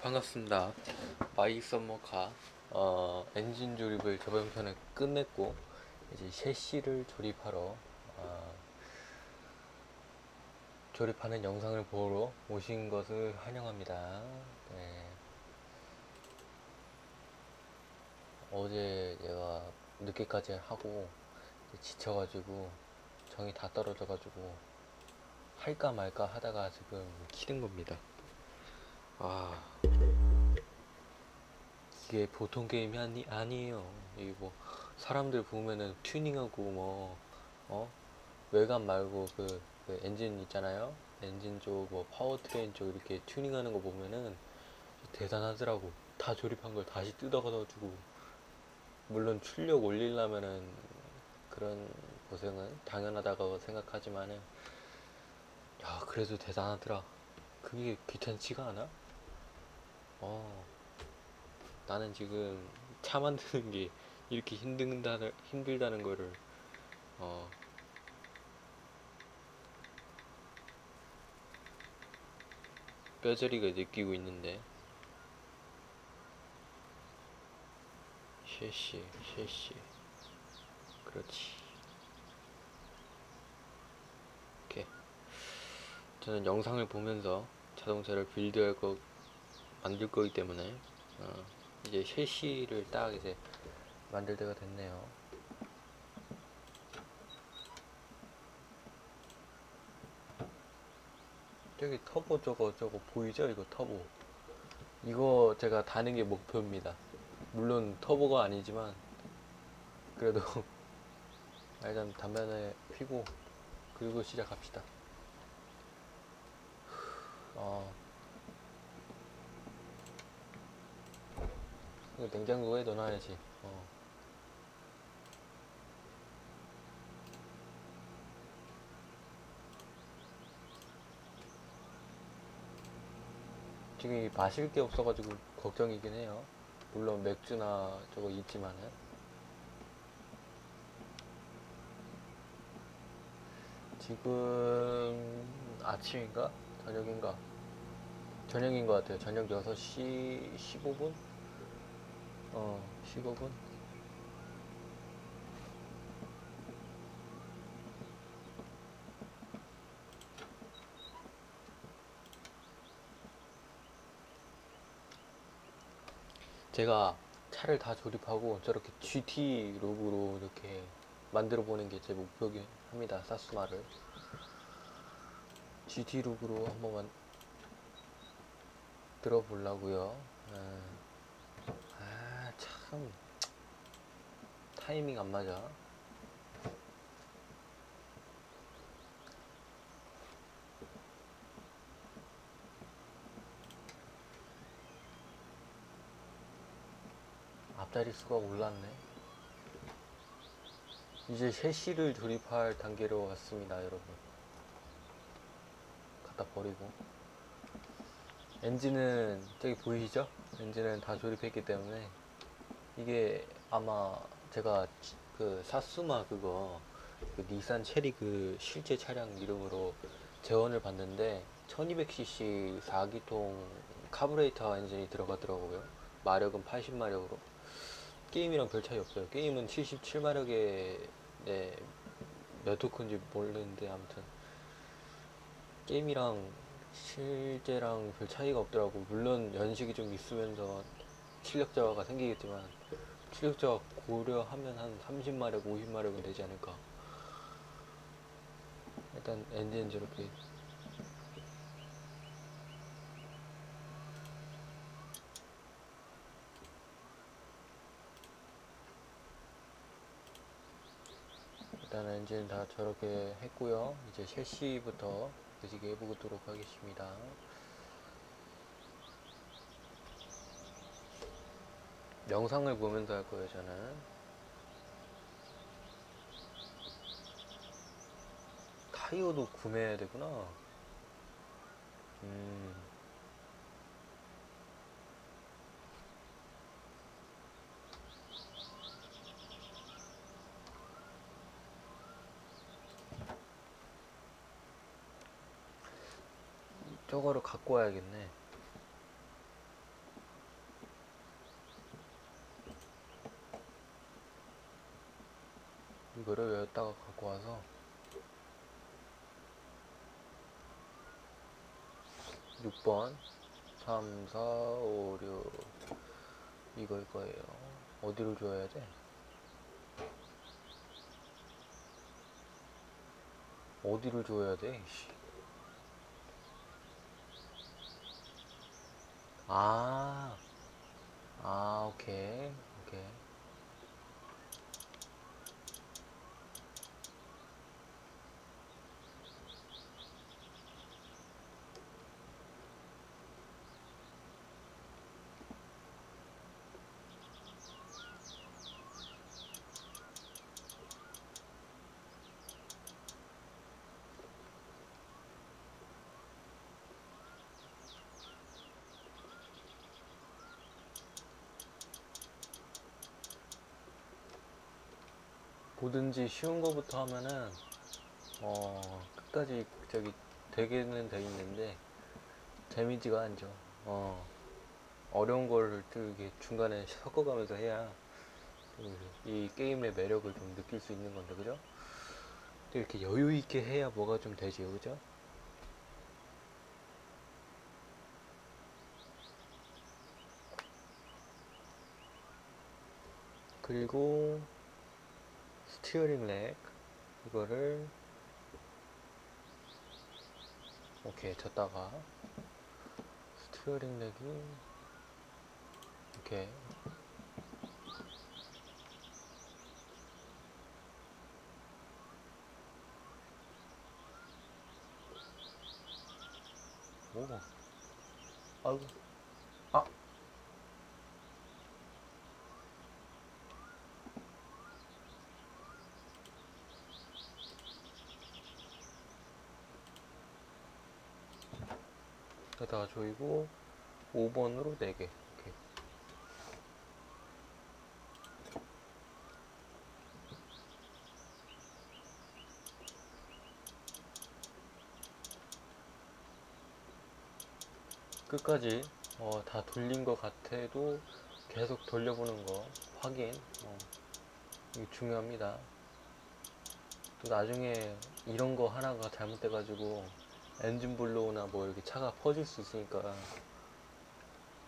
반갑습니다. My Summer Car 어, 엔진 조립을 저번 편에 끝냈고 이제 섀시를 조립하러 어, 조립하는 영상을 보러 오신 것을 환영합니다. 네. 어제 제가 늦게까지 하고 지쳐가지고 정이 다 떨어져가지고 할까 말까 하다가 지금 키는 겁니다. 아 이게 보통 게임이 아니, 아니에요. 이게 뭐 사람들 보면은 튜닝하고 뭐 어? 외관 말고 그, 그 엔진 있잖아요. 엔진 쪽 뭐 powertrain 쪽 이렇게 튜닝하는 거 보면은 대단하더라고. 다 조립한 걸 다시 뜯어가지고 물론 출력 올리려면은 그런 고생은 당연하다고 생각하지만은 야 그래도 대단하더라. 그게 귀찮지가 않아? 어, 나는 지금 차 만드는 게 이렇게 힘들다는, 힘들다는 거를, 어, 뼈저리가 느끼고 있는데. 쉐시, 쉐시. 그렇지. 이렇게. 저는 영상을 보면서 자동차를 빌드할 거, 만들 거기 때문에, 어, 이제 셰시를 딱 이제 만들 때가 됐네요. 저기 터보 저거 저거 보이죠? 이거 터보. 이거 제가 다는 게 목표입니다. 물론 터보가 아니지만 그래도 일단 담배 하나 피고 그리고 시작합시다. 어. 이거 냉장고에 넣어놔야지. 어. 지금 이 마실 게 없어가지고 걱정이긴 해요. 물론 맥주나 저거 있지만은. 지금 아침인가? 저녁인가? 저녁인 것 같아요. 저녁 6시 15분? 어, 15분? 제가 차를 다 조립하고 저렇게 GT 룩으로 이렇게 만들어 보는 게 제 목표긴 합니다. 사스마를. GT 룩으로 한번 들어보려고요. 아, 참 타이밍 안 맞아. 앞자리 수가 올랐네. 이제 셰시를 조립할 단계로 왔습니다, 여러분. 갖다 버리고. 엔진은 저기 보이시죠? 엔진은 다 조립했기 때문에 이게 아마 제가 지- 그 사스마 그거 그 니산 체리 그 실제 차량 이름으로 재원을 봤는데 1200cc 4기통 카브레이터 엔진이 들어가더라고요. 마력은 80마력으로. 게임이랑 별 차이 없어요. 게임은 77마력에 네, 몇 토크인지 모르는데 아무튼 게임이랑 실제랑 별 차이가 없더라고. 물론 연식이 좀 있으면서 출력 저하가 생기겠지만 출력 저하 고려하면 한 30마력, 50마력은 되지 않을까. 일단 엔진 저렇게 일단 엔진 다 저렇게 했고요. 이제 셰시부터 드시게 해보도록 하겠습니다. 영상을 보면서 할 거예요, 저는. 타이어도 구매해야 되구나. 음. 저거를 갖고 와야겠네. 이거를 외웠다가 갖고 와서 6번 3, 4, 5, 6 이거일 거예요. 어디로 줘야 돼? 어디를 줘야 돼? 씨. 아, 아, 오케이, 오케이. 뭐든지 쉬운 거부터 하면은 어 끝까지 저기 되기는 되겠는데 재미지가 않죠. 어 어려운 또 이렇게 중간에 섞어가면서 해야 또이 게임의 매력을 좀 느낄 수 있는 건데 그죠? 또 이렇게 여유 있게 해야 뭐가 좀 되지 그죠? 그리고 스티어링 렉 이거를 오케이 쳤다가 스티어링 렉이 오케이 오. 아이고 여기다가 조이고 5번으로 4개. 오케이 끝까지 어, 다 돌린 것 같아도 계속 돌려보는 거 확인. 어, 이게 중요합니다. 또 나중에 이런 거 하나가 잘못돼 가지고 엔진 블로우나 뭐 이렇게 차가 퍼질 수 있으니까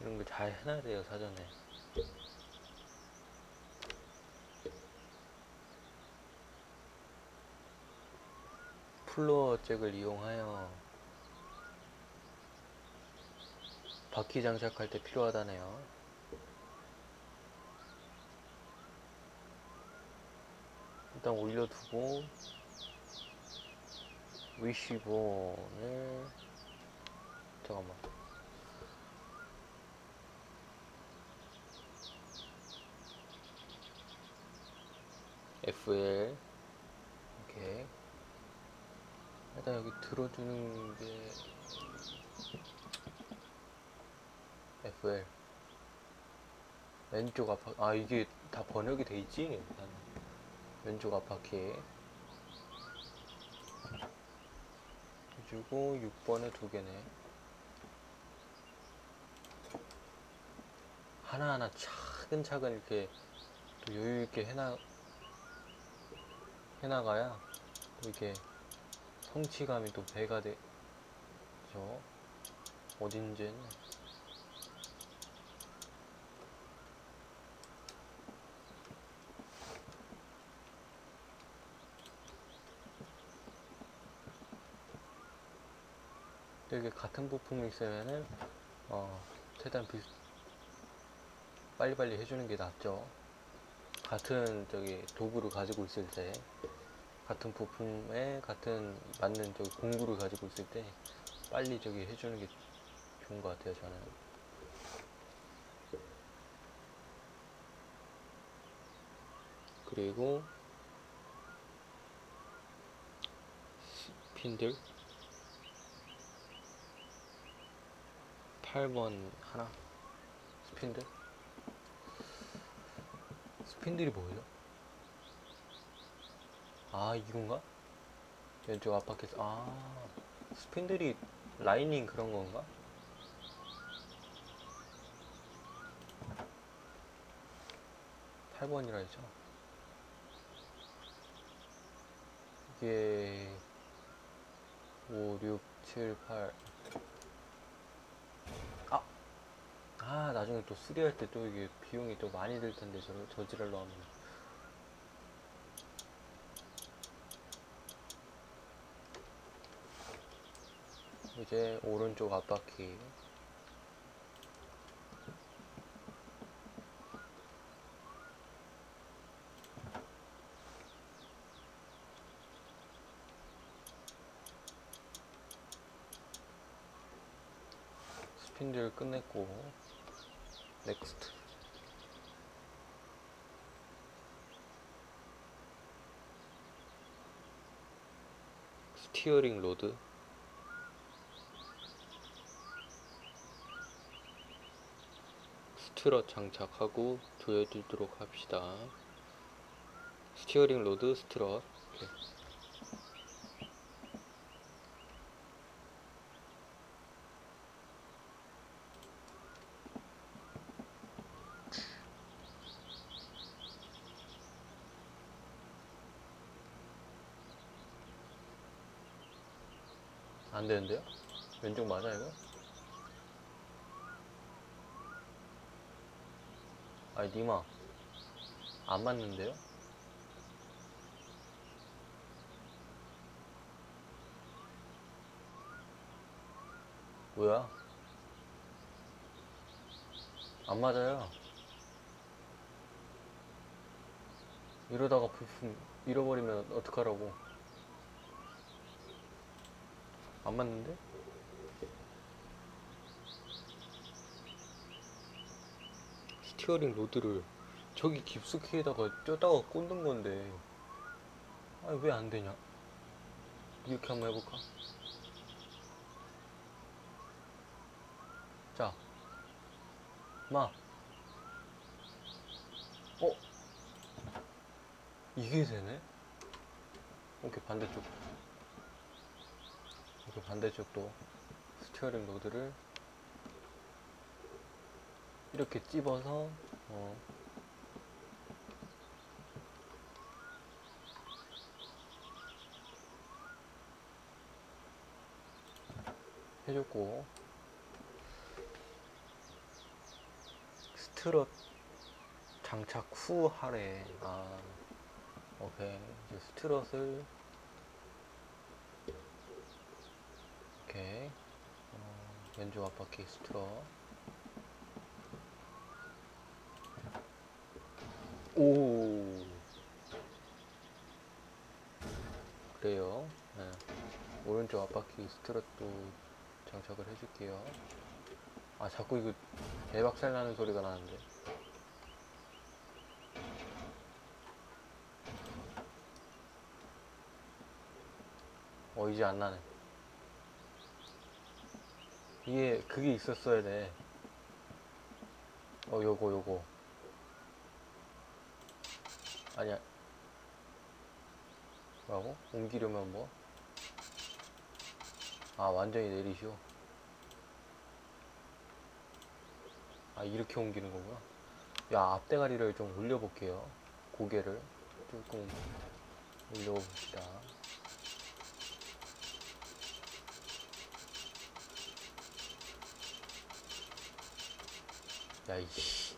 이런 거잘 해놔야 돼요 사전에. 플로어 잭을 이용하여 바퀴 장착할 때 필요하다네요. 일단 올려두고 위시본을 잠깐만. FL 오케이 일단 여기 들어주는 게 FL 왼쪽 앞바 아 이게 다 번역이 돼 있지? 왼쪽 앞바퀴 해주고 6번에 두 개네. 하나하나 차근차근 이렇게 또 여유 있게 해나 해나가야 또 이게 성취감이 또 배가 되죠 어딘지는 이게 같은 부품이 있으면은 어 최대한 비 빨리빨리 해주는 게 낫죠. 같은 저기 도구를 가지고 있을 때 같은 부품에 같은 맞는 저기 공구를 가지고 있을 때 빨리 저기 해주는 게 좋은 것 같아요 저는. 그리고 핀들 8번 하나 스핀들 스핀들이 뭐예요? 아 이건가? 왼쪽 앞바퀴에서 아 스핀들이 라이닝 그런 건가? (8번이라 했죠) 이게 5, 6, 7, 8 아! 아 나중에 또 수리할 때 또 이게 비용이 또 많이 들 텐데 저, 저 지랄로 하면. 이제 오른쪽 앞바퀴. 스핀들 끝냈고 next steering rod strut 장착하고 조여두도록 합시다. steering rod strut. 이렇게. 되는데요? 왼쪽 맞아 이거? 아니 니마 안 맞는데요? 뭐야? 안 맞아요. 이러다가 부품 잃어버리면 어떡하라고? 안 맞는데? steering rod를 저기 깊숙이에다가 쪄다가 꽂는 건데 아니 왜 안 되냐? 이렇게 한번 해볼까? 자, 마, 어? 이게 되네? 이렇게 반대쪽, 이렇게 반대쪽도 스티어링 로드를 이렇게 찝어서 어, 해줬고 strut 장착 후 하래 아 오케이. 이제 strut을 오케이 어, 왼쪽 앞바퀴 strut 오. 그래요? 네. 오른쪽 앞바퀴 strut도 장착을 해줄게요. 아 자꾸 이거 대박살 나는 소리가 나는데. 어 이제 안 나네 이게 그게 있었어야 돼 어 요거 요거. 아니야. 뭐라고? 옮기려면 뭐? 아 완전히 내리시오. 아 이렇게 옮기는 거구나. 야 앞대가리를 좀 올려볼게요. 고개를. 조금 올려봅시다 야 이씨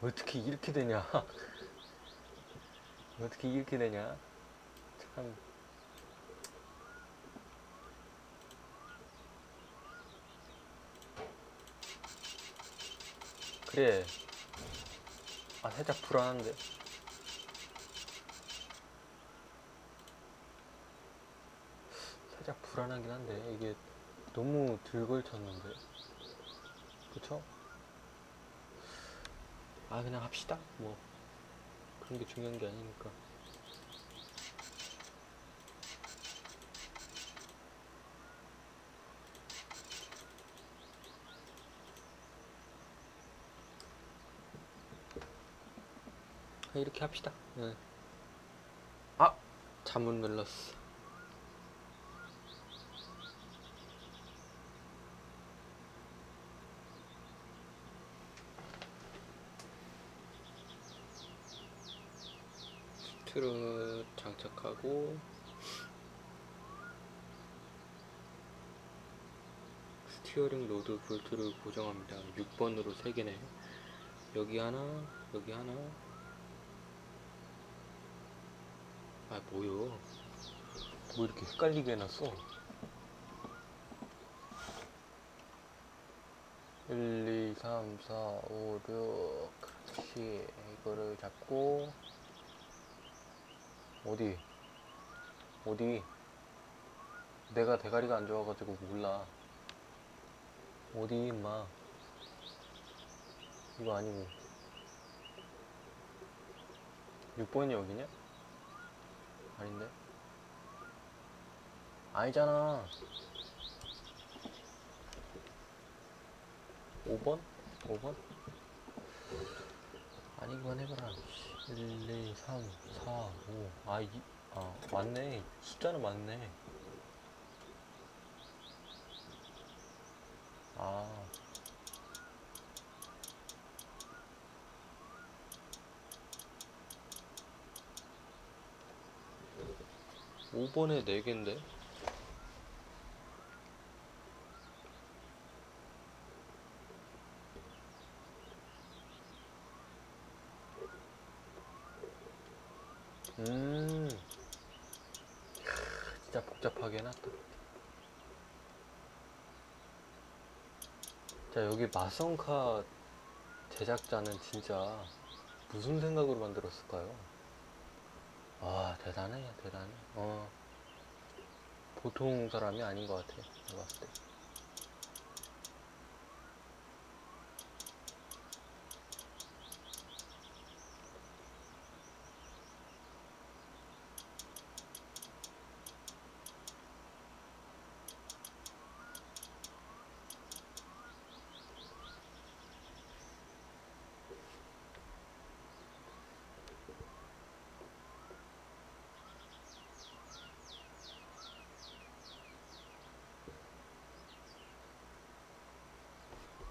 어떻게 이렇게 되냐? 어떻게 이렇게 되냐? 참. 그래. 아 살짝 불안한데. 살짝 불안하긴 한데 이게 너무 들걸쳤는데. 그쵸? 아 그냥 합시다 뭐 그런 게 중요한 게 아니니까 그냥 이렇게 합시다 네. 아! 잘못 눌렀어 strut 장착하고 steering rod 볼트를 고정합니다. 6번으로 3개네. 여기 하나, 여기 하나. 아, 뭐요? 뭐 이렇게 헷갈리게 해놨어? 1, 2, 3, 4, 5, 6. 그렇지. 이거를 잡고, 어디? 어디? 내가 대가리가 안 좋아가지고 몰라. 어디, 임마. 이거 아니고. 6번이 여기냐? 아닌데? 아니잖아. 5번? 5번? 아니건 해봐라. 1, 2, 3, 4, 5. 아, 이, 아, 맞네. 숫자는 맞네. 아. 오번에 4개인데? 음. 캬, 진짜 복잡하게 해놨다. 자, 여기 마성카 제작자는 진짜 무슨 생각으로 만들었을까요? 와, 대단해, 대단해. 어. 보통 사람이 아닌 것 같아, 내가 봤을 때.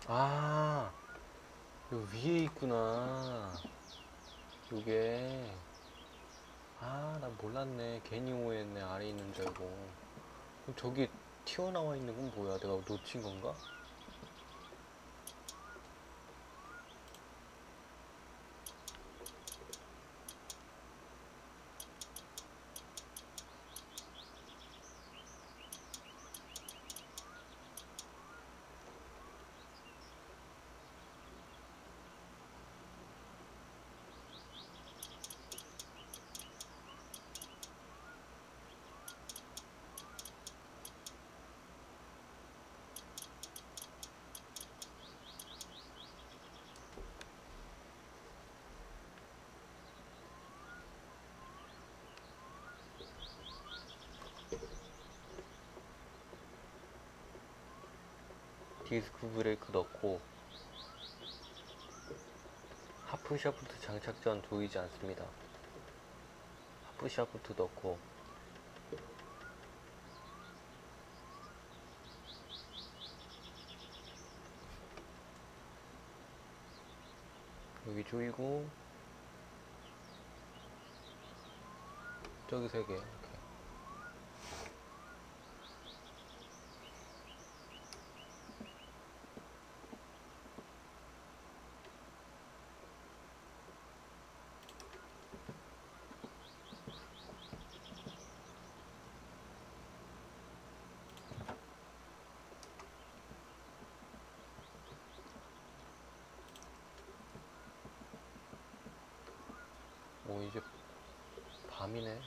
아, 요 위에 있구나. 요게. 몰랐네. 괜히 오해했네. 아래 있는 줄 알고. 저기 튀어나와 있는 건 뭐야? 내가 놓친 건가? 디스크 브레이크 넣고 half shaft 장착 전 조이지 않습니다. half shaft 넣고 여기 조이고 저기 세 개. 이제 밤이네.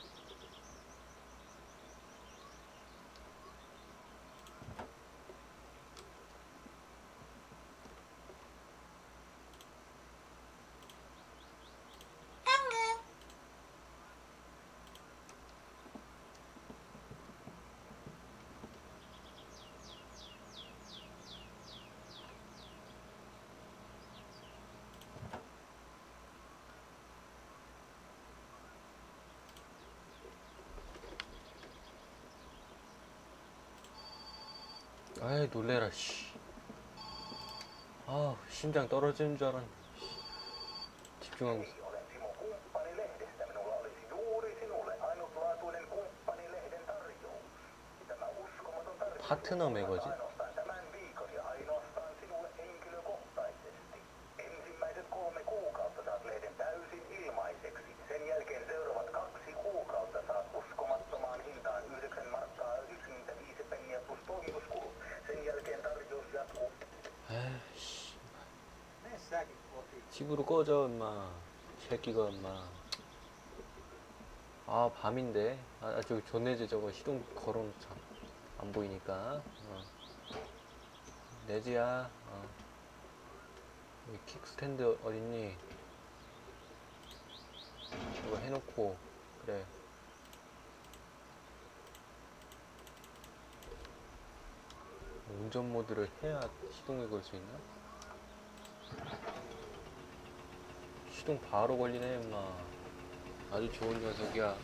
아이 놀래라 씨. 아 심장 떨어지는 줄 알았는데 집중하고 있어. 파트너 매거진? 집으로 꺼져 엄마. 새끼가 엄마. 아 밤인데. 아 아, 저기 존내지 저거 시동 걸어놓자. 안 보이니까. 어. 내지야. 어. 여기 킥스탠드 어딨니? 이거 해놓고. 그래. 운전 모드를 해야 시동을 걸 수 있나? 시동 바로 걸리네 임마 아주 좋은 녀석이야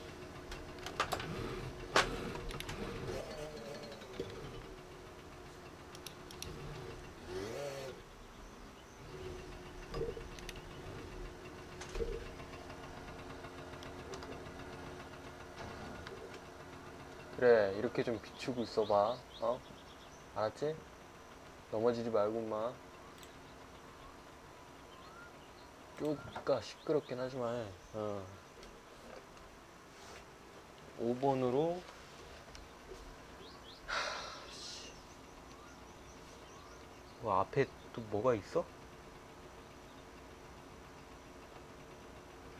그래 이렇게 좀 비추고 있어봐 어? 알았지? 넘어지지 말고 임마 쪼까 시끄럽긴 하지만 어. 5번으로 뭐 앞에 또 뭐가 있어?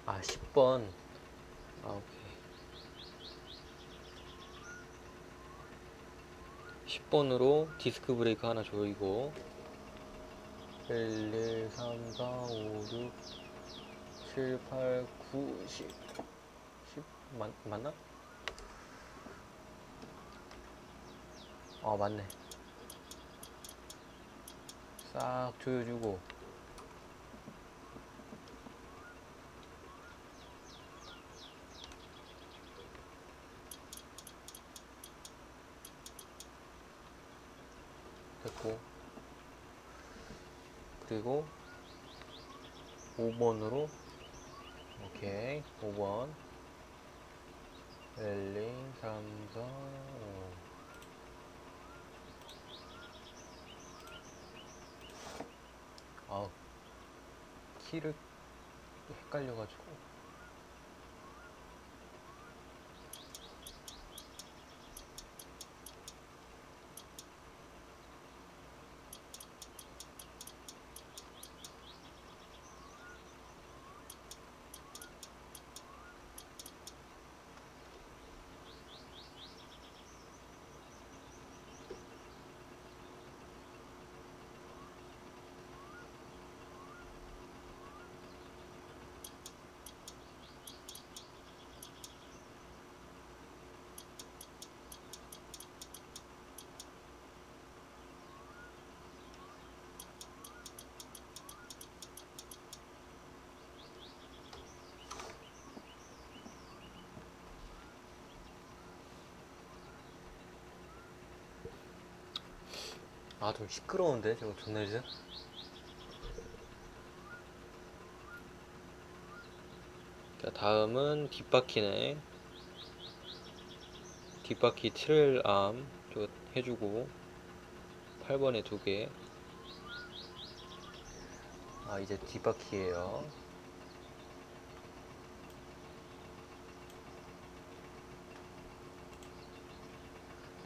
아 10번 아 오케이 10번으로 디스크 브레이크 하나 조이고 1, 2, 3, 4, 5, 6, 7, 8, 9, 10. 10? 맞, 맞나? 아, 맞네. 싹 조여주고. 그리고 5번으로 오케이 5번. 렐링 3, 4, 5 아, 키를 헷갈려가지고 아 좀 시끄러운데? 저거 존내즈 자 다음은 뒷바퀴네. 뒷바퀴 트레일암 저 해주고 8번에 두개. 아 이제 뒷바퀴에요.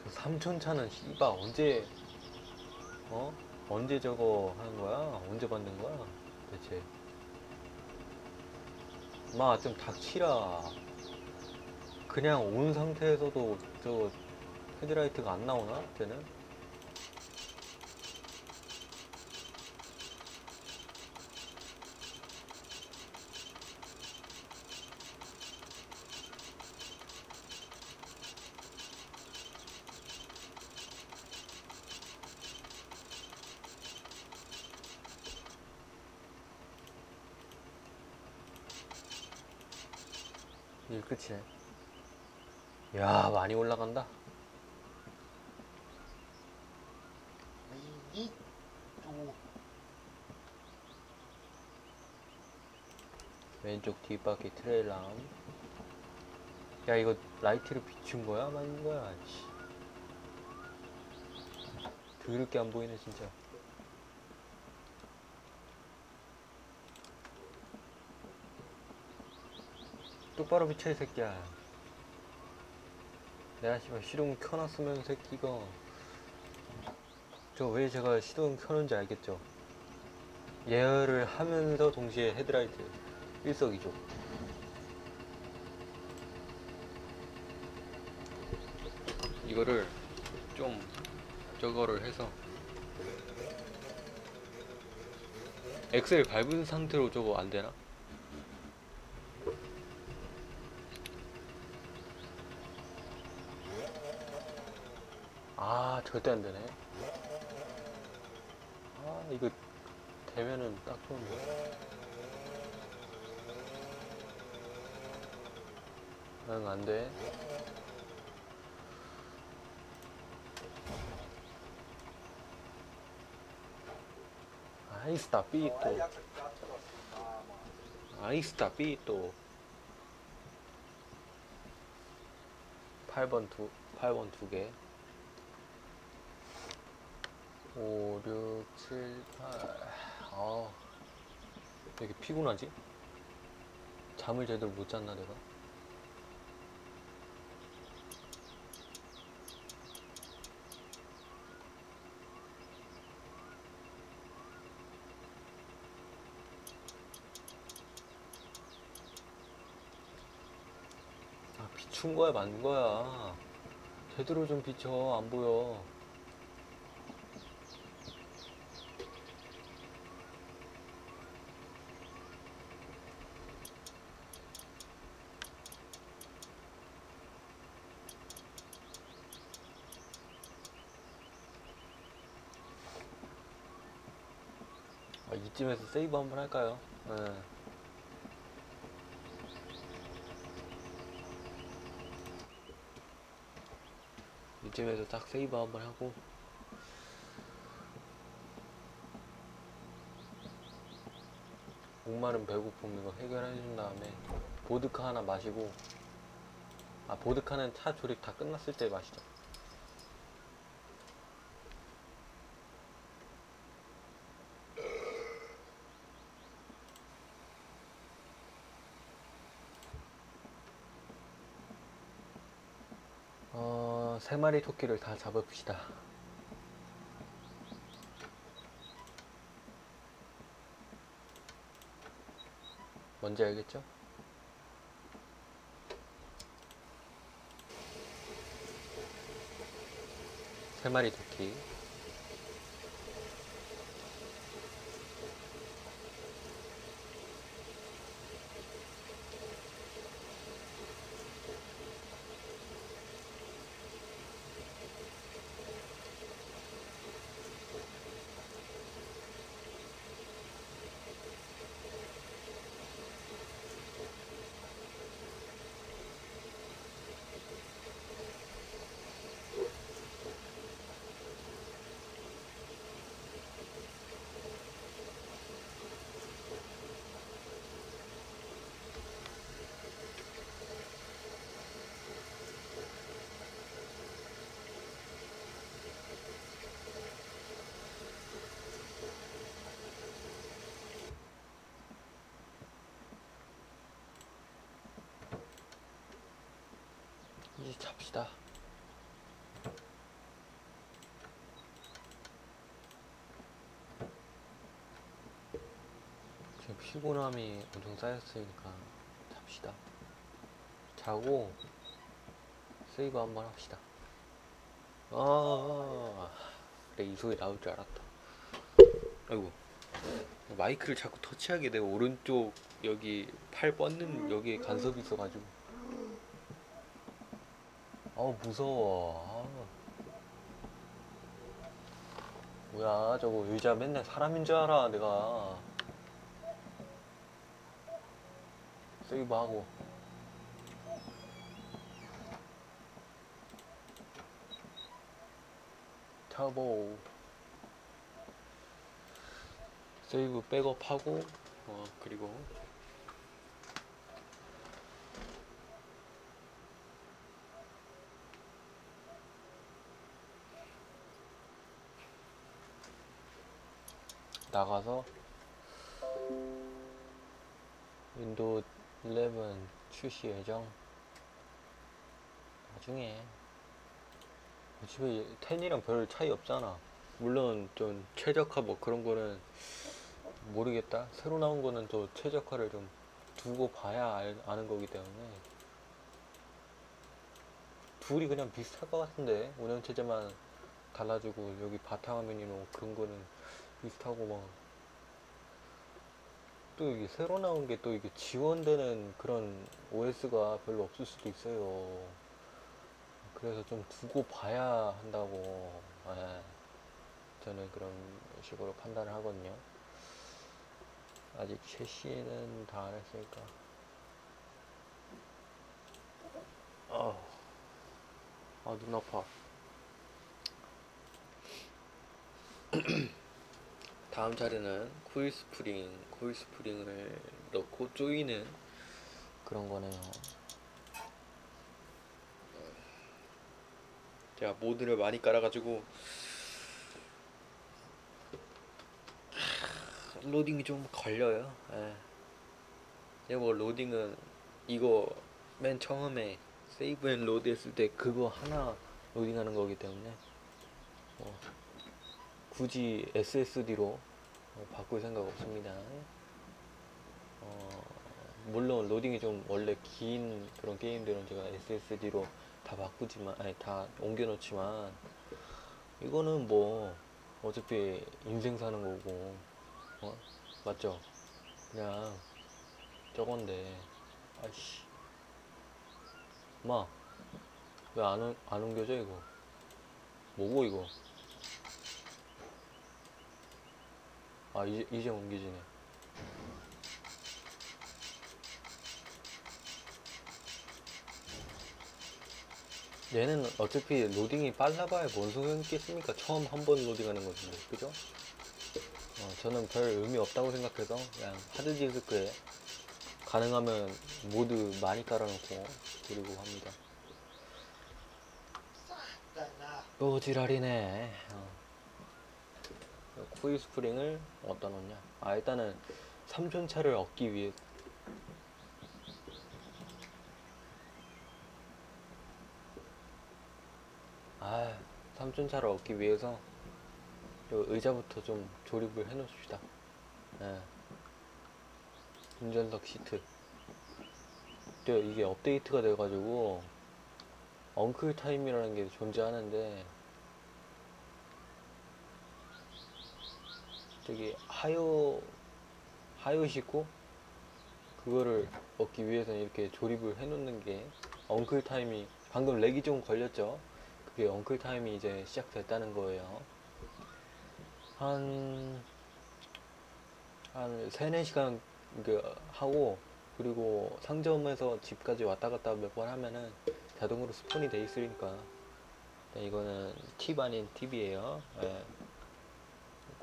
저 삼촌차는 씨바 언제 어? 언제 저거 하는 거야? 언제 받는 거야? 대체 마 좀 닥치라 그냥 온 상태에서도 저 헤드라이트가 안 나오나? 쟤는? 일 끝이네. 야, 많이 올라간다. 이, 오, 왼쪽 뒷바퀴 트레일람. 야, 이거 라이트를 비춘 거야? 맞는 거야? 씨. 더럽게 안 보이네 진짜 똑바로 비켜 이 새끼야 내가 씨발 시동 켜놨으면 새끼가 저 왜 제가 시동 켜놓은지 알겠죠 예열을 하면서 동시에 헤드라이트 일석이조 이거를 좀 저거를 해서 엑셀 밟은 상태로 저거 안 되나? 아 절대 안 되네. 아 이거 되면은 딱 좋은데. 응, 안 돼. Ahí está Pito. Ahí está Pito. 8번 두, 8번 두 개. 5, 6, 7, 8. 아, 왜 이렇게 피곤하지? 잠을 제대로 못 잤나, 내가? 아, 비춘 거야, 만 거야. 제대로 좀 비춰, 안 보여. 아, 이쯤에서 세이브 한번 할까요? 네. 이쯤에서 딱 세이브 한번 하고. 목마른 배고픔 이거 해결해 준 다음에 보드카 하나 마시고 아 보드카는 차 조립 다 끝났을 때 마시죠 어, 세 마리 토끼를 다 잡읍시다. 뭔지 알겠죠? 세 마리 토끼. 잡시다. 지금 피곤함이 엄청 쌓였으니까 잡시다. 자고 세이브 한번 합시다. 아, 그래 이 소리 나올 줄 알았다. 아이고 마이크를 자꾸 터치하게 되고 오른쪽 여기 팔 뻗는 여기에 간섭이 있어가지고. 아우 무서워. 아. 뭐야 저거 의자 맨날 사람인 줄 알아 내가. 세이브 하고. 터보. 세이브 백업하고 어 그리고 나가서 윈도우 11 출시 예정. 나중에. 어차피 10이랑 별 차이 없잖아. 물론 좀 최적화 뭐 그런 거는 모르겠다. 새로 나온 거는 또 최적화를 좀 두고 봐야 알, 아는 거기 때문에. 둘이 그냥 비슷할 것 같은데. 운영체제만 달라지고 여기 바탕화면이나 뭐 그런 거는 비슷하고 뭐또 이게 새로 나온 게 또 이게 지원되는 그런 OS가 별로 없을 수도 있어요. 그래서 좀 두고 봐야 한다고 예, 저는 그런 식으로 판단을 하거든요. 아직 최씨는 다 안 했으니까. 아, 아, 눈 아파. 다음 차례는 코일 스프링, 코일 스프링을 넣고 조이는 그런 거네요. 제가 mod를 많이 깔아가지고 로딩이 좀 걸려요. 예. 이거 로딩은 이거 맨 처음에 save and load 했을 때 그거 하나 로딩하는 거기 때문에 뭐 굳이 SSD로 바꿀 생각 없습니다. 어, 물론 로딩이 좀 원래 긴 그런 게임들은 제가 SSD로 다 바꾸지만 아니 다 옮겨 놓지만 이거는 뭐 어차피 인생 사는 거고 어? 맞죠? 그냥 저건데 아이씨 마 왜 안 안 옮겨져 이거 뭐고 이거 아 이제 이제 옮기지네 얘는 어차피 로딩이 빨라봐야 뭔 소용 있겠습니까 처음 한 번 로딩하는 건데 그죠? 어, 저는 별 의미 없다고 생각해서 그냥 하드디스크에 가능하면 모드 많이 깔아놓고 그리고 합니다 또 지랄이네 어. 코일 스프링을 어디다 놓냐? 아 일단은 3촌차를 얻기 위해. 아 3촌차를 얻기 위해서 요 의자부터 좀 조립을 해 놓읍시다. 예. 운전석 시트. 또 이게 업데이트가 돼가지고 엉클 타임이라는 게 존재하는데 저기 하요 하요시고 그거를 얻기 위해서는 이렇게 조립을 해 놓는 게 uncle time이 방금 lag이 좀 걸렸죠? 그게 uncle time이 이제 시작됐다는 거예요. 한, 한 3, 4시간 그 하고 그리고 상점에서 집까지 왔다 갔다 몇 번 하면은 자동으로 spawn이 돼 있으니까. 네, 이거는 팁 아닌 팁이에요. 예.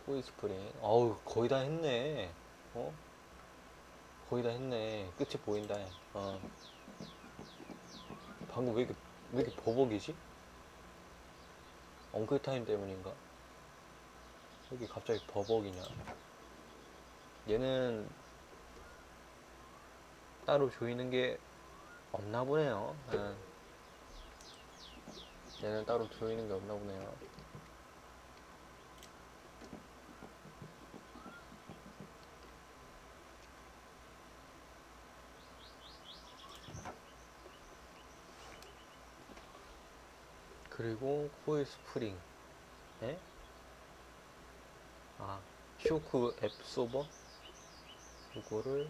코일 스프링 어우 거의 다 했네 어? 거의 다 했네 끝이 보인다 어. 방금 왜 이렇게 왜 이렇게 버벅이지? 엉클 타임 때문인가? 여기 갑자기 버벅이냐 얘는 따로 조이는 게 없나 보네요 예. 얘는 따로 조이는 게 없나 보네요 그리고 코일 스프링. 예? 아 shock absorber? 이거를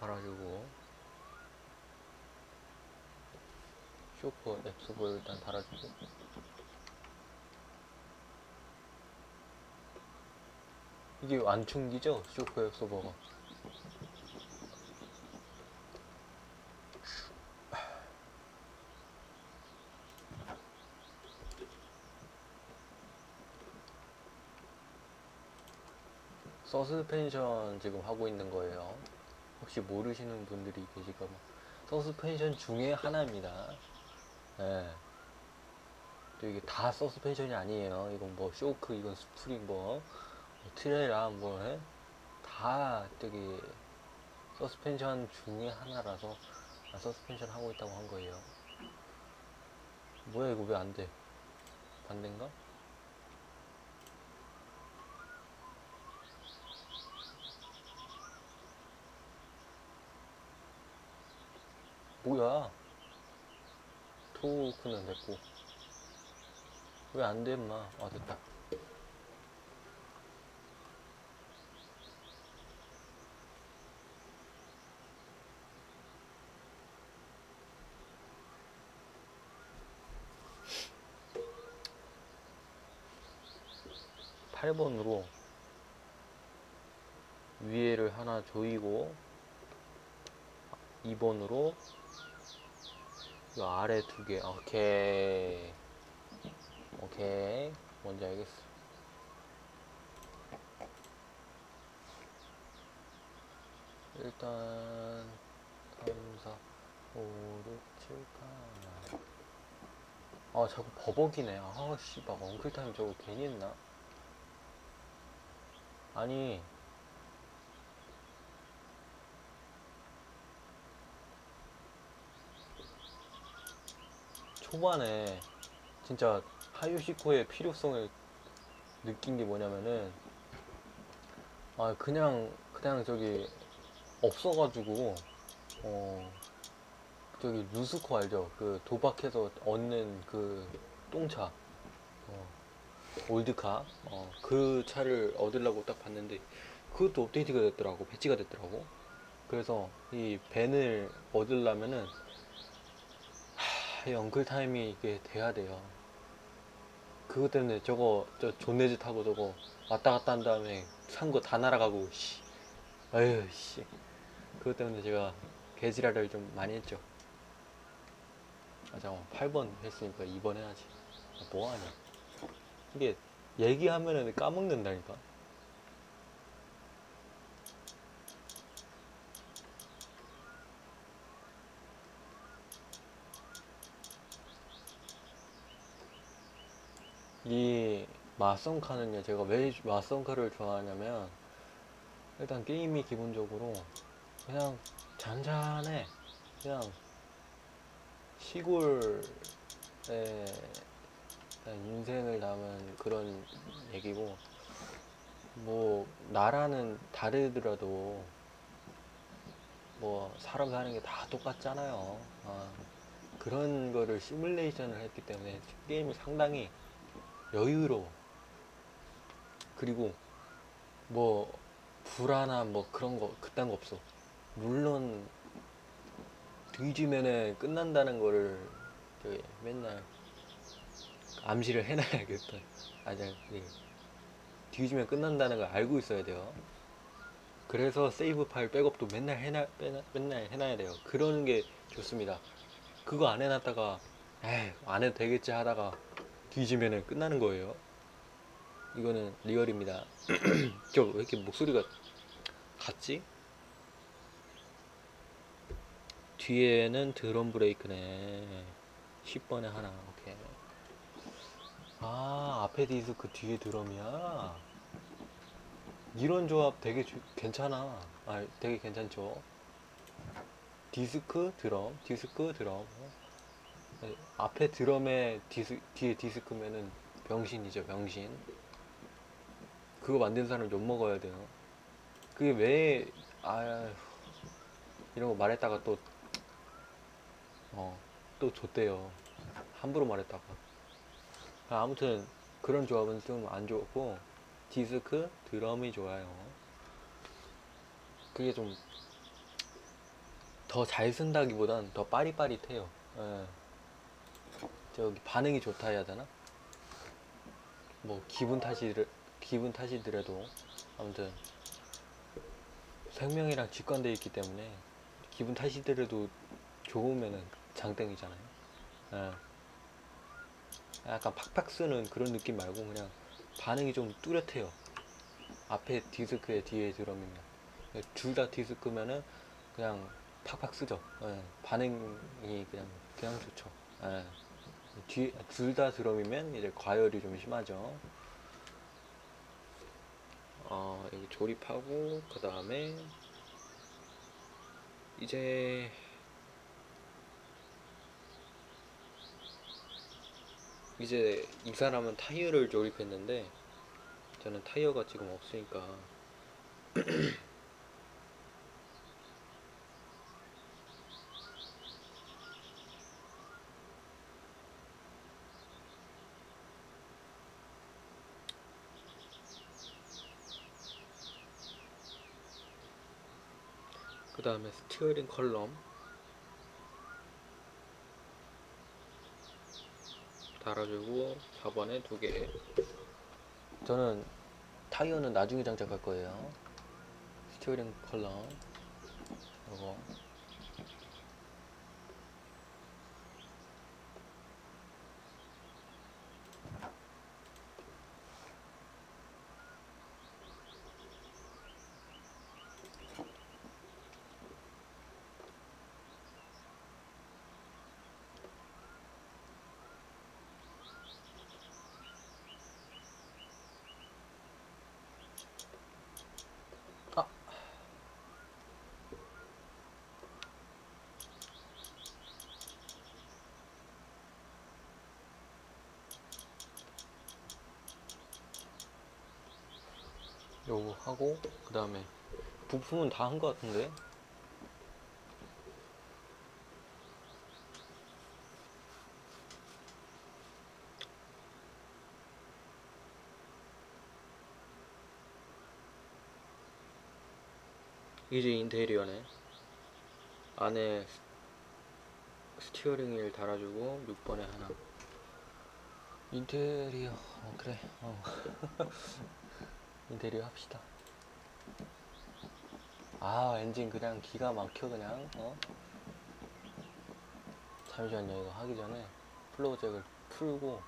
달아주고. shock absorber를 일단 달아주고. 이게 완충기죠? shock absorber가 서스펜션 지금 하고 있는 거예요. 혹시 모르시는 분들이 계실까봐. 서스펜션 중에 하나입니다. 예. 또 이게 다 서스펜션이 아니에요. 이건 뭐 쇼크, 이건 스프링 뭐, 뭐 trail arm 뭐, 해? 다 저기 서스펜션 중에 하나라서 아, 서스펜션 하고 있다고 한 거예요. 뭐야 이거 왜 안 돼? 반대인가? 뭐야? 토크는 됐고 왜 안 돼, 임마? 아, 됐다. 팔번으로 위에를 하나 조이고 2번으로 이 아래 두 개. 오케이. 오케이. 뭔지 알겠어. 일단 3, 4, 5, 6, 7, 8. 아, 자꾸 버벅이네. 아, 씨발. 엉클타임 저거 괜히 했나? 아니, 초반에 진짜 하요시코의 필요성을 느낀 게 뭐냐면은 아 그냥 그냥 저기 없어가지고 어 저기 루스코 알죠? 그 도박해서 얻는 그 똥차. 어, old car. 어, 그 차를 얻으려고 딱 봤는데 그것도 업데이트가 됐더라고 배치가 됐더라고. 그래서 이 밴을 얻으려면은 하, 이 uncle time이 이게 돼야 돼요. 그것 때문에 저거 저 존나 짓 하고 저거 왔다 갔다 한 다음에 산 거 다 날아가고 씨. 아유 씨. 그것 때문에 제가 개지랄을 좀 많이 했죠. 아 잠깐 8번 했으니까 2번 해야지. 아, 뭐 하냐. 이게 얘기하면은 까먹는다니까. 이 마성카는요 제가 왜 마성카를 좋아하냐면 일단 게임이 기본적으로 그냥 잔잔해. 그냥 시골에 인생을 담은 그런 얘기고 뭐 나라는 다르더라도 뭐 사람 사는 게 다 똑같잖아요. 아, 그런 거를 시뮬레이션을 했기 때문에 게임이 상당히 여유로워. 그리고 뭐 불안함 뭐 그런 거 그딴 거 없어. 물론 뒤지면은 끝난다는 거를 저기 맨날 암시를 해놔야겠다. 아니 예. 뒤지면 끝난다는 걸 알고 있어야 돼요. 그래서 세이브 파일 백업도 맨날 해놔 빼나- 맨날 해놔야 돼요. 그러는 게 좋습니다. 그거 안 해놨다가 에이 안 해도 되겠지 하다가 뒤지면은 끝나는 거예요. 이거는 리얼입니다. 저 왜 이렇게 목소리가 같지? 뒤에는 드럼 브레이크네. 10번에 하나. 오케이. 아, 앞에 디스크 뒤에 드럼이야. 이런 조합 되게 주- 괜찮아. 아, 되게 괜찮죠. 디스크 드럼, 디스크 드럼. 네, 앞에 드럼에 디스, 뒤에 디스크면은 병신이죠, 병신. 그거 만든 사람 욕 먹어야 돼요. 그게 왜, 아, 이런 거 말했다가 또, 어, 또 줬대요. 함부로 말했다가. 아, 아무튼, 그런 조합은 좀 안 좋고, 디스크, 드럼이 좋아요. 그게 좀, 더 잘 쓴다기보단 더 빠릿빠릿해요. 예. 저기 반응이 좋다 해야 되나? 뭐 기분 탓이 기분 탓이더라도 아무튼 생명이랑 직관돼 있기 때문에 기분 탓이더라도 좋으면은 장땡이잖아요. 예. 약간 팍팍 쓰는 그런 느낌 말고 그냥 반응이 좀 뚜렷해요. 앞에 디스크에 뒤에 드럼이면 둘 다 디스크면은 그냥 팍팍 쓰죠. 예. 반응이 그냥 그냥 좋죠. 예. 뒤, 둘 다 드럼이면 이제 과열이 좀 심하죠. 어, 여기 조립하고, 그 다음에, 이제, 이제 이 사람은 타이어를 조립했는데, 저는 타이어가 지금 없으니까, 그 다음에 스티어링 컬럼 달아주고 4번에 두 개. 저는 타이어는 나중에 장착할 거예요. 스티어링 컬럼 이거 요거 하고 그 다음에 부품은 다 한 것 같은데? 이제 인테리어네. 안에 스- steering wheel 달아주고 6번에 하나. 인테리어. 어, 그래. 어. 인테리어 합시다 아 엔진 그냥 기가 막혀 그냥 어? 잠시만요 이거 하기 전에 floor jack을 풀고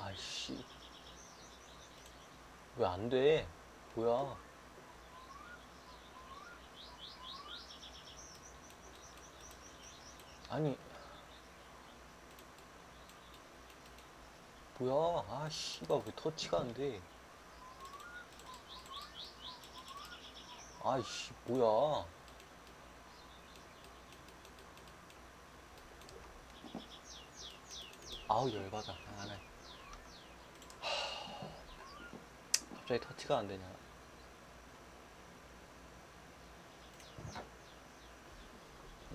아이씨 왜 안 돼? 뭐야 아니. 뭐야? 아 씨발 왜 터치가 안 돼? 아이씨 뭐야? 아우 열받아. 아, 안해. 갑자기 터치가 안 되냐.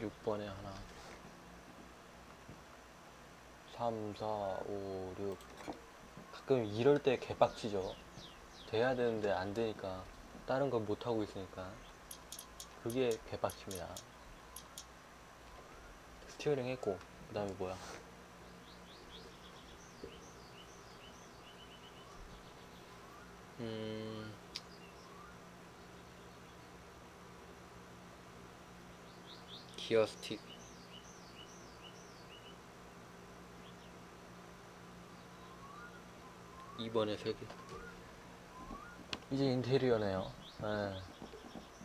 6번에 하나 3, 4, 5, 6 가끔 이럴 때 개빡치죠. 돼야 되는데 안 되니까 다른 건 못 하고 있으니까 그게 개빡칩니다. 스티어링 했고 그 다음에 뭐야? 음. 기어 스틱 이번에 3개. 이제 인테리어네요. 네.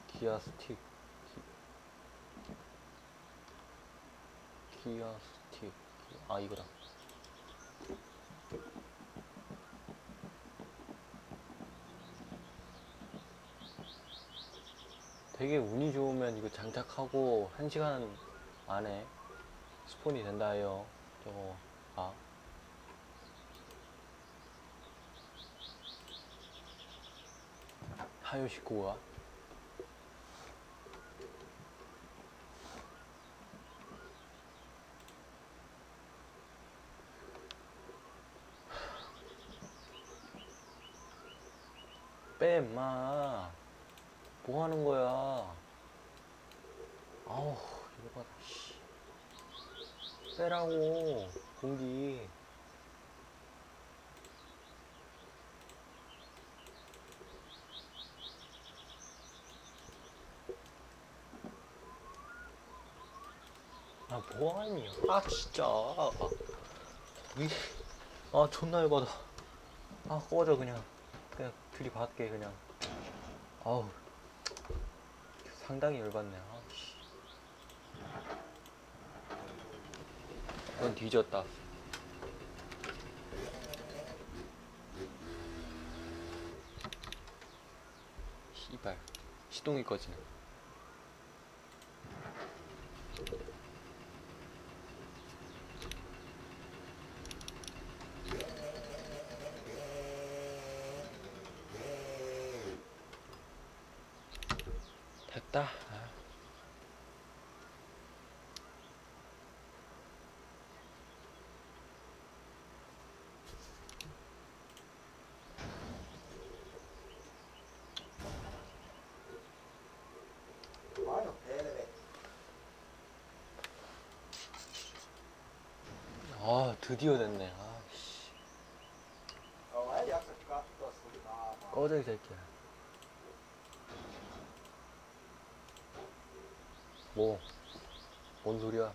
기어 스틱. 기, 기어 스틱. 아 이거다. 되게 운이 좋으면 이거 장착하고 1시간 안에 스폰이 된다 해요. 저거 아 하요 식구가? 빼 임마. 뭐 하는 거야? 아우 이거 봐라 씨. 빼라고 공기 아 뭐하니 아 진짜 이, 아 존나 열받아 아 꺼져 그냥 그냥 들이받게 그냥 아우 상당히 열받네. 아, 씨. 넌 뒤졌다. 씨발 시동이 꺼지네. 됐다. 아. Paino helvetti. 아 드디어 됐네. 아 씨. 꺼져 이 새끼야. 뭐? 뭔 소리야?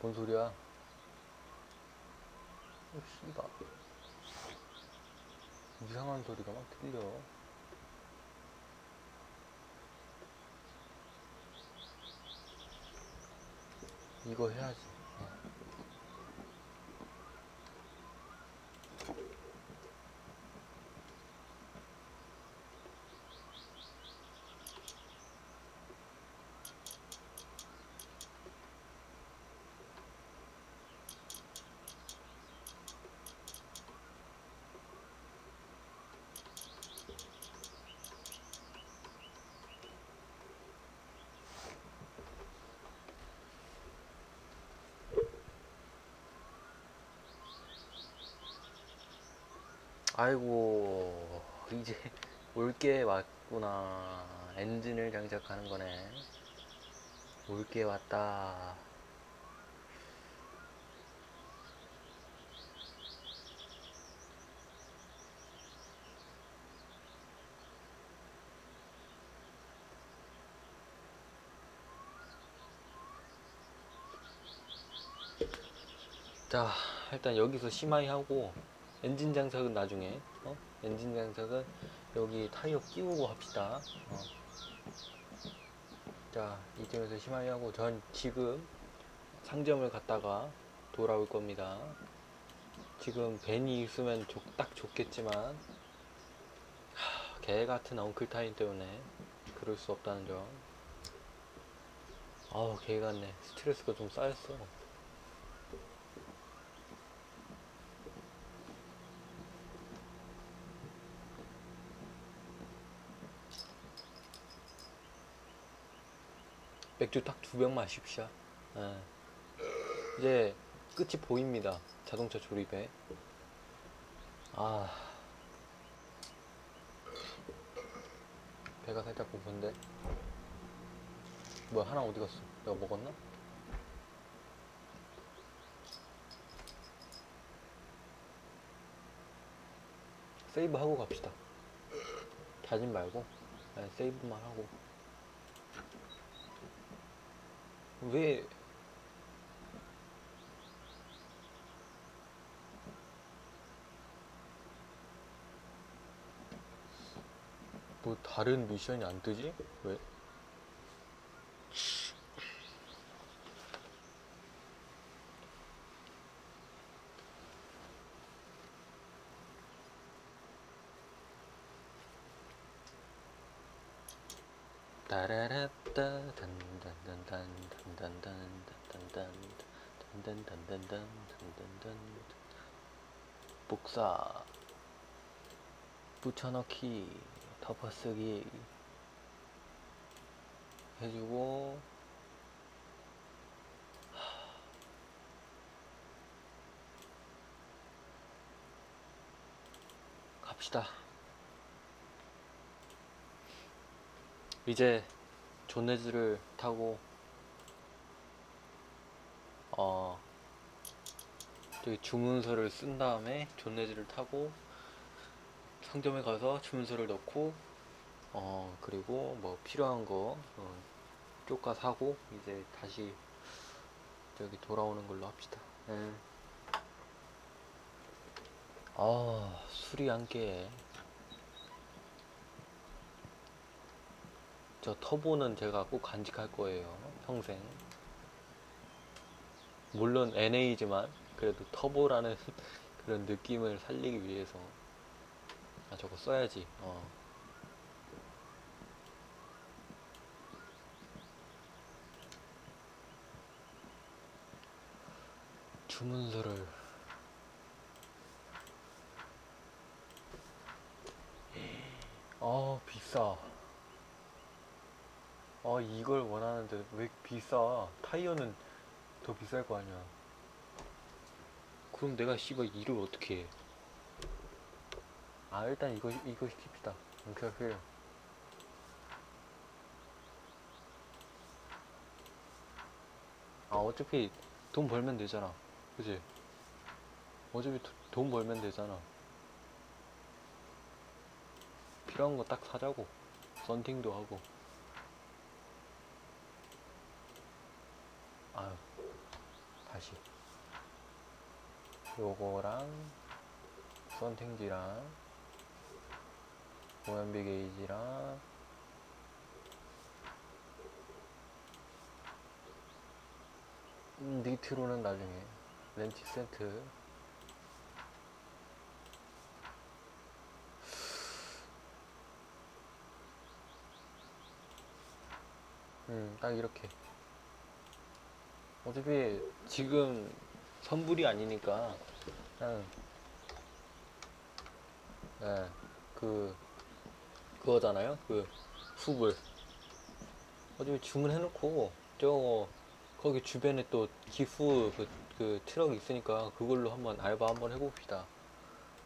뭔 소리야? 어, 씨발. 이상한 소리가 막 들려. 이거 해야지. 아이고 이제 올게 왔구나. 엔진을 장착하는 거네. 올게 왔다. 자 일단 여기서 심하이 하고 엔진 장착은 나중에 어? 엔진 장착은 여기 타이어 끼우고 합시다. 어. 자 이쯤에서 심하이 하고 전 지금 상점을 갔다가 돌아올 겁니다. 지금 밴이 있으면 좋- 딱 좋겠지만 하, 개 같은 uncle time 때문에 그럴 수 없다는 점. 아우 개 같네. 스트레스가 좀 쌓였어 맥주 딱 두 병 마십시오. 예. 이제 끝이 보입니다. 자동차 조립에. 아. 배가 살짝 고픈데. 뭐야, 하나 어디 갔어? 내가 먹었나? 세이브 하고 갑시다. 다짐 말고, 네, 세이브만 하고. 왜 뭐 다른 미션이 안 뜨지? 왜? 따라라 든든든 든든든 복사. 붙여넣기. 덮어쓰기. 해주고. 갑시다. 이제 존네즈를 타고 어 저기 주문서를 쓴 다음에 존네즈를 타고 상점에 가서 주문서를 넣고 어 그리고 뭐 필요한 거 어, 쪼까 사고 이제 다시 저기 돌아오는 걸로 합시다. 예. 아 술이 한 개. 저 터보는 제가 꼭 간직할 거예요. 평생. 물론 NA지만 그래도 터보라는 그런 느낌을 살리기 위해서. 아 저거 써야지. 어. 주문서를. 아 비싸. 아 이걸 원하는데 왜 비싸? 타이어는 더 비쌀 거 아니야 그럼 내가 씨발 일을 어떻게 해? 아 일단 이거 이거 시킵시다. 인터필 아 어차피 돈 벌면 되잖아. 그지? 어차피 도- 돈 벌면 되잖아. 필요한 거 딱 사자고. 썬팅도 하고. 아유 다시 요거랑 썬팅지랑 오염비 게이지랑 음, 니트로는 나중에 렌치 세트 음, 딱 이렇게. 어차피 지금 선불이 아니니까 그냥 예, 그 그거잖아요. 그 후불. 어차피 주문해놓고 저 거기 주변에 또 기fu 그, 그 트럭 있으니까 그걸로 한번 알바 한번 해봅시다.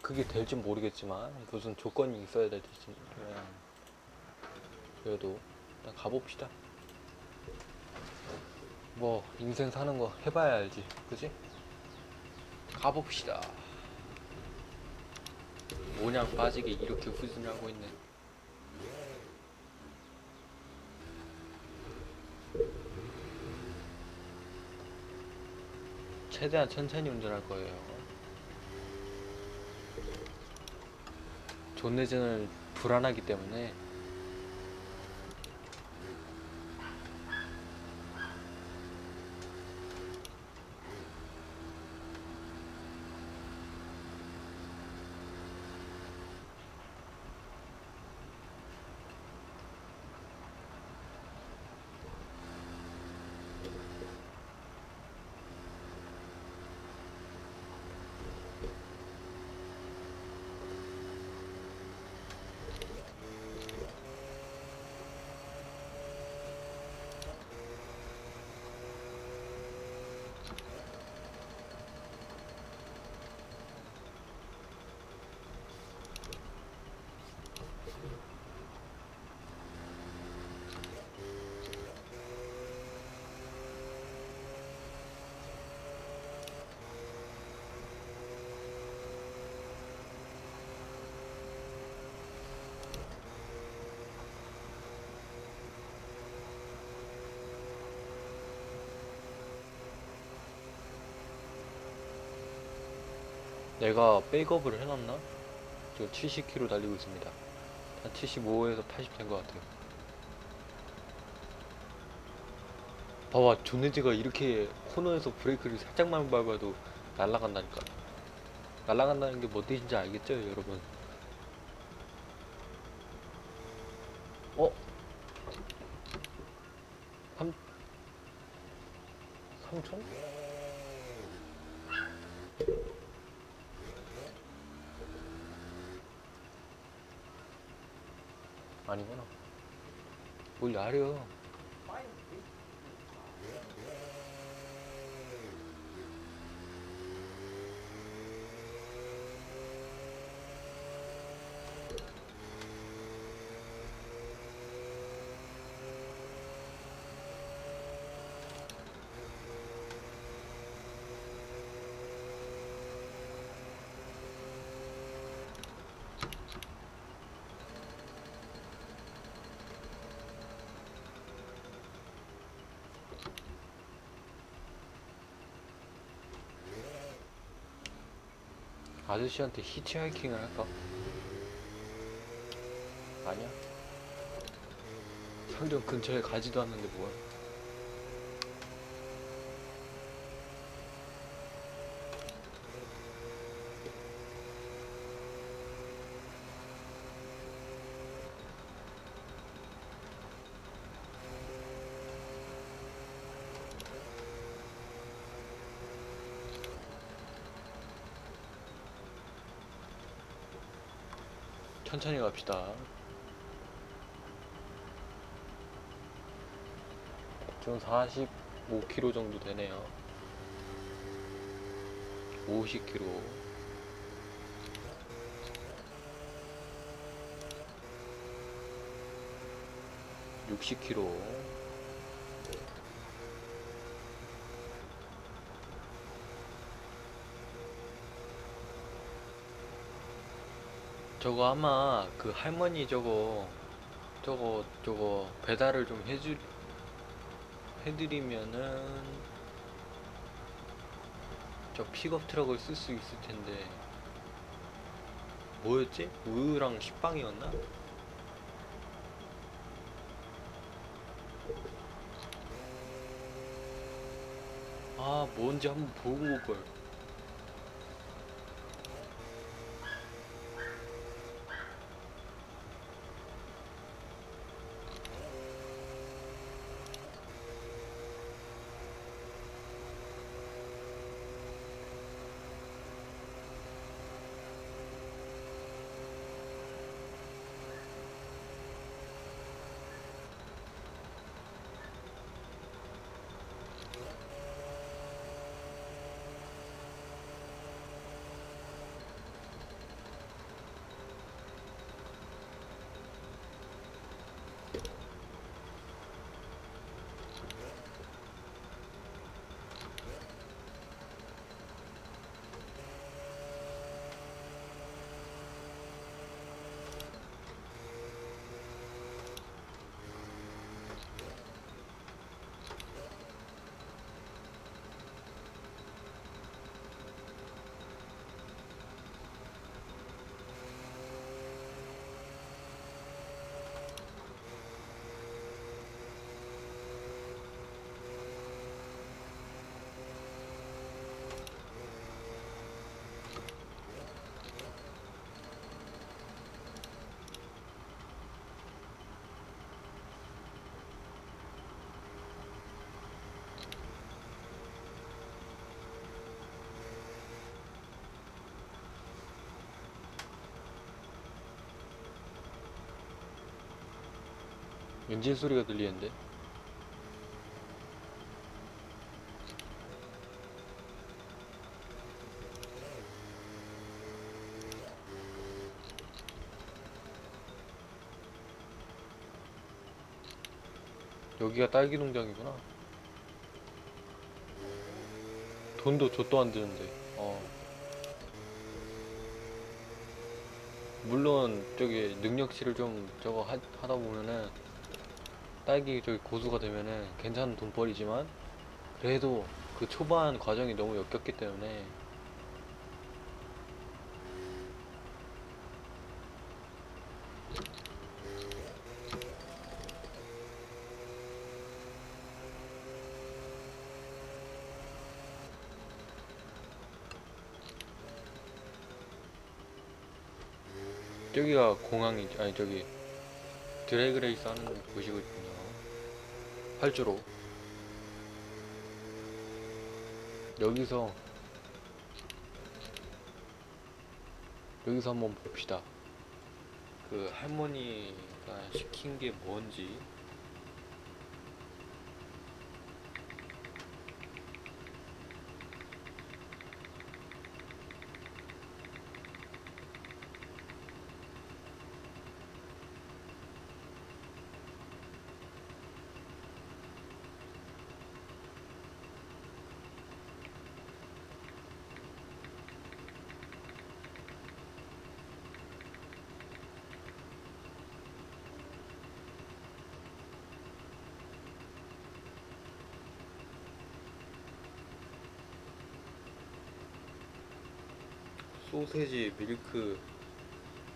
그게 될지 모르겠지만 무슨 조건이 있어야 될지 그냥 그래도 일단 가봅시다. 뭐 인생 사는 거 해봐야 알지 그지? 가봅시다. 모냥 빠지게 이렇게 후진하고 있네 최대한 천천히 운전할 거예요. 존내전은 불안하기 때문에 내가 백업을 해놨나? 지금 70km 달리고 있습니다. 한 75에서 80 된 것 같아요. 봐봐, 존네지가 이렇게 코너에서 브레이크를 살짝만 밟아도 날아간다니까. 날아간다는 게 뭐 뜻인지 알겠죠, 여러분? 어? 3, 3천? 아니구나. 뭘 야려. 아저씨한테 히치하이킹을 할까? 아니야. 상점 근처에 가지도 않는데 뭘 천천히 갑시다. 지금 45km 정도 되네요. 50km. 육십 k 로 저거 아마 그 할머니 저거 저거 저거 배달을 좀 해주 해드리면은 저 픽업 트럭을 쓸 수 있을 텐데 뭐였지? 우유랑 식빵이었나? 아 뭔지 한번 보고 올걸 엔진 소리가 들리는데? 여기가 딸기 농장이구나. 돈도 줬도 안 드는데. 어. 물론 저기 능력치를 좀 저거 하, 하다 보면은 딸기 저기 고수가 되면은 괜찮은 돈벌이지만 그래도 그 초반 과정이 너무 역겹기 때문에 저기가 공항이 아니 저기 드래그 레이스 하는 곳이거든요. 활주로. 여기서 여기서 한번 봅시다. 그 할머니가 시킨 게 뭔지. 소세지, 밀크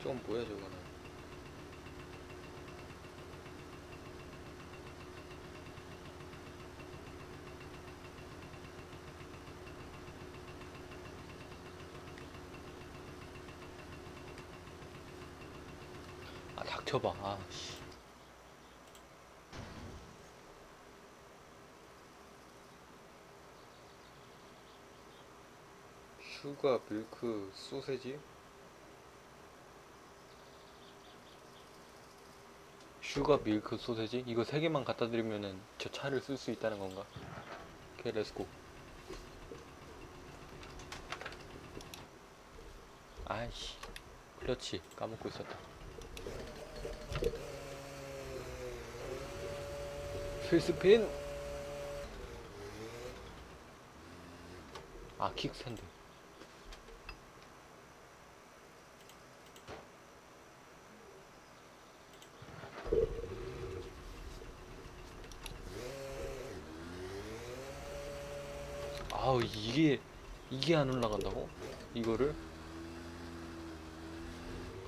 저건 뭐야 저거는? 아 닥쳐봐. 아씨. Sugar milk sausage? Sugar milk sausage? 이거 세 개만 갖다 드리면은 저 차를 쓸 수 있다는 건가? 오케이, let's go. 아이씨. 그렇지. 까먹고 있었다. 필스핀! 아, 킥샌드. 아우, 이게, 이게 안 올라간다고? 이거를?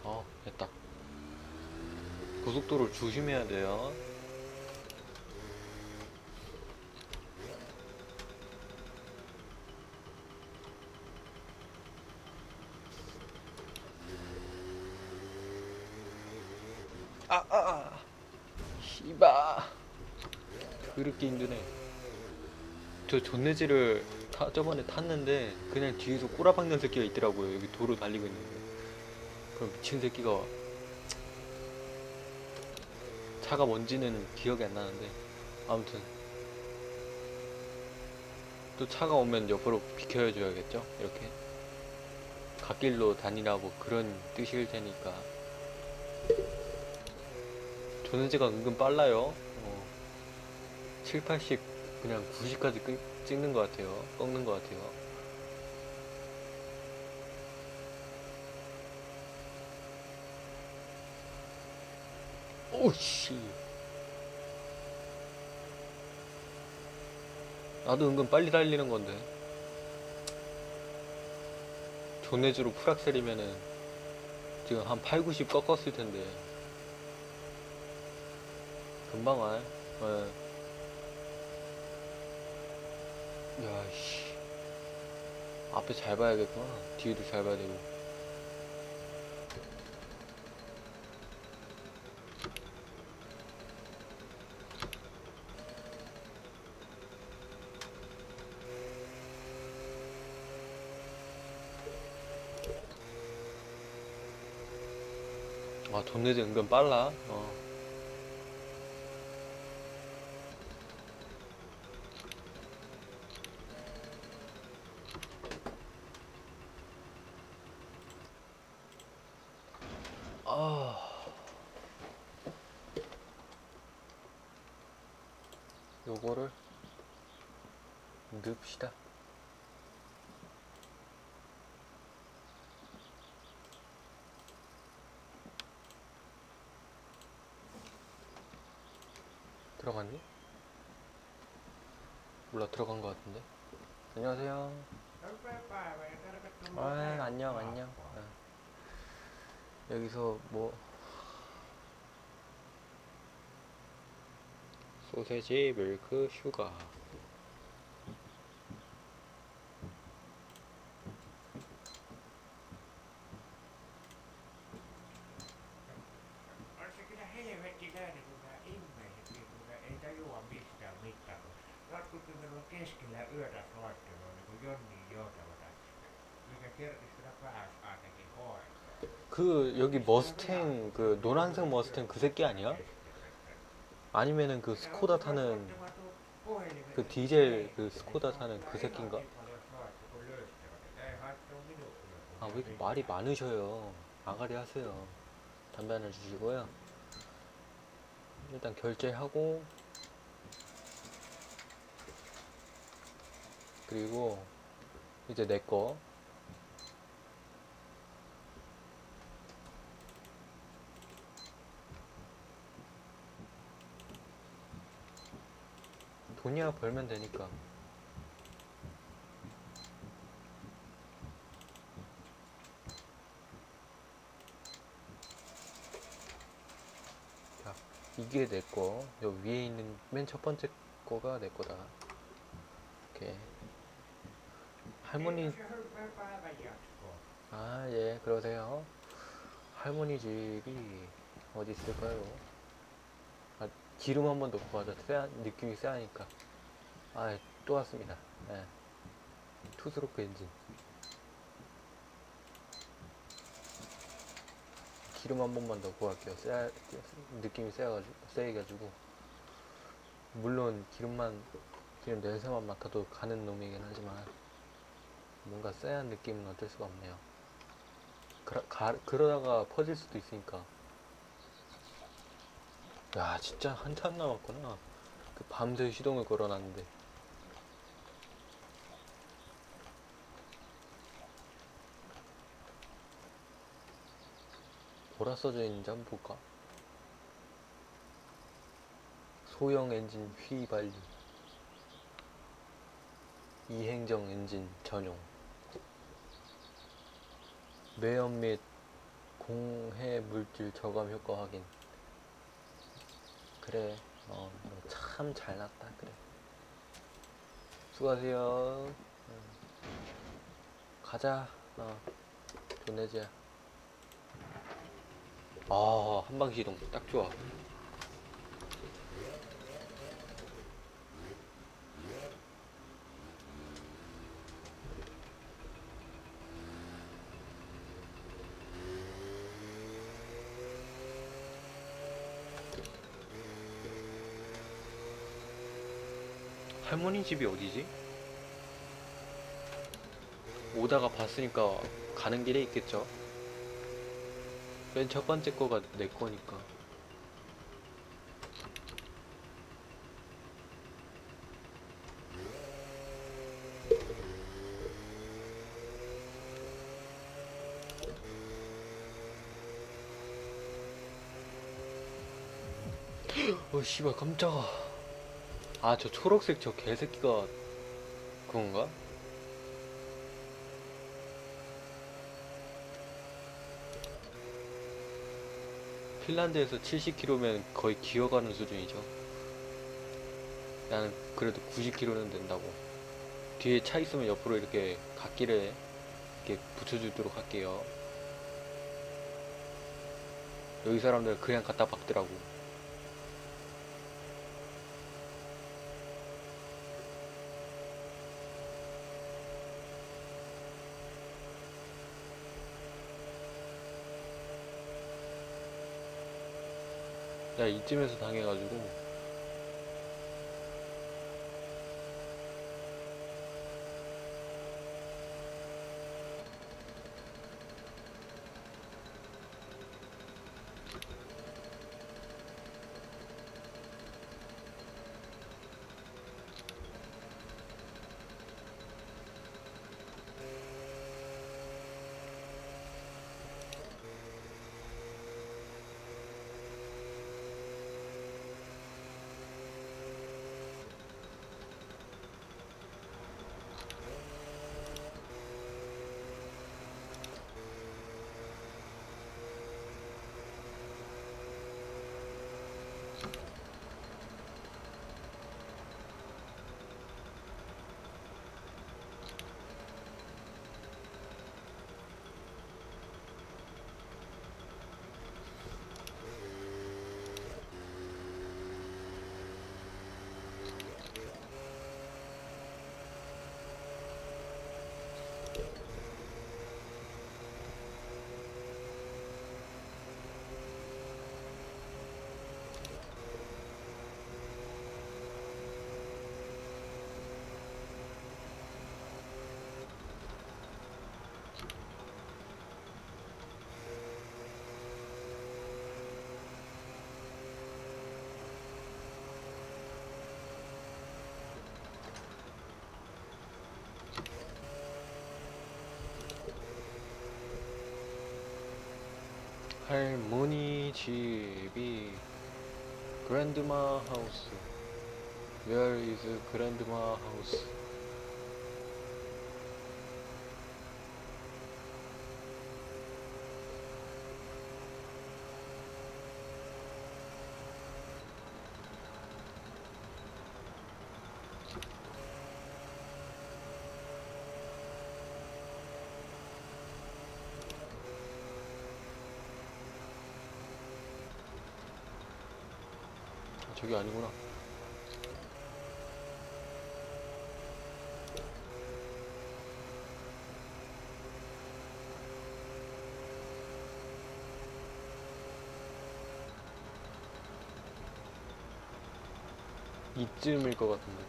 어, 됐다. 고속도로 조심해야 돼요. 아, 아, 아. 씨바. 그렇게 힘드네. 저 존내지를 타, 저번에 탔는데 그냥 뒤에서 꼬라박는 새끼가 있더라고요. 여기 도로 달리고 있는데. 그럼 미친 새끼가 차가 뭔지는 기억이 안 나는데. 아무튼. 또 차가 오면 옆으로 비켜야 줘야겠죠? 이렇게. 갓길로 다니라고 그런 뜻일 테니까. 조는지가 은근 빨라요. 어, 7, 80 그냥 90까지 끊, 찍는 것 같아요. 꺾는 것 같아요. 오씨. 나도 은근 빨리 달리는 건데. 존내주로 풀악셀이면은 지금 한 8, 90 꺾었을 텐데. 금방 와 예. 야 씨 앞에 잘 봐야겠구나 뒤에도 잘 봐야 되고 아, 존내지 은근 빨라. 어. 아. 요거를 넣읍시다. 들어갔니? 몰라 들어간 것 같은데. 안녕하세요. 아 안녕 안녕. 아. 여기서 뭐 소세지, 밀크, 슈가. Keskellä yötä soittelua, niin kuin Jonni Joutavata, mikä kertisi kyllä pääsi ainakin hoitoon. 그 여기 머스탱 그 노란색 머스탱 그 새끼 아니야? 아니면은 그 스코다 타는 그 디젤 그 스코다 타는 그 새끼인가? 아 왜 이렇게 말이 많으셔요? 아가리 하세요. 담배 하나 주시고요. 일단 결제하고 그리고 이제 내 거. 돈이야 벌면 되니까. 자, 이게 내 거. 요 위에 있는 맨 첫 번째 거가 내 거다. 이렇게. 할머니, 아, 예, 그러세요. 할머니 집이 어디 있을까요? 아, 기름 한 번 넣고 가자. 쎄한, 느낌이 쎄하니까. 아, 또 왔습니다. 예. 투스로크 엔진. 기름 한 번만 넣고 갈게요. 쎄, 느낌이 쎄가지고, 쎄해가지고. 물론 기름만, 기름 냄새만 맡아도 가는 놈이긴 하지만, 뭔가 쎄한 느낌은 어쩔 수가 없네요. 그러, 가, 그러다가 퍼질 수도 있으니까. 야, 진짜 한참 남았구나. 그 밤새 시동을 걸어놨는데. 뭐라 써져 있는지 한번 볼까? 소형 엔진 휘발유. 이행정 엔진 전용. 매연 및 공해 물질 저감 효과 확인. 그래, 어, 참 잘났다, 그래. 수고하세요. 응. 가자, 어, 돈 내자. 아, 한방 시동 딱 좋아. 할머니 집이 어디지? 오다가 봤으니까 가는 길에 있겠죠? 맨 첫 번째 거가 내 거니까. 어, 씨발, 깜짝아. 아, 저 초록색 저 개새끼가 그건가? 핀란드에서 70km면 거의 기어가는 수준이죠. 나는 그래도 90km는 된다고. 뒤에 차 있으면 옆으로 이렇게 갓길에 이렇게 붙여주도록 할게요. 여기 사람들 그냥 갖다 박더라고. 야, 이쯤에서 당해가지고. 할머니 집이 그랜드마 하우스. Where is 그랜 저기 아니구나. 이쯤일 것 같은데.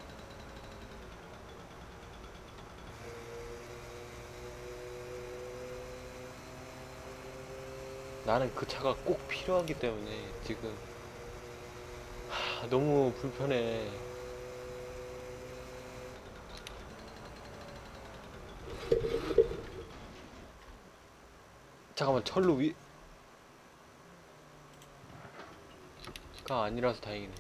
나는 그 차가 꼭 필요하기 때문에 지금 하, 너무 불편해. 잠깐만 철로 위. 가 아니라서 다행이네.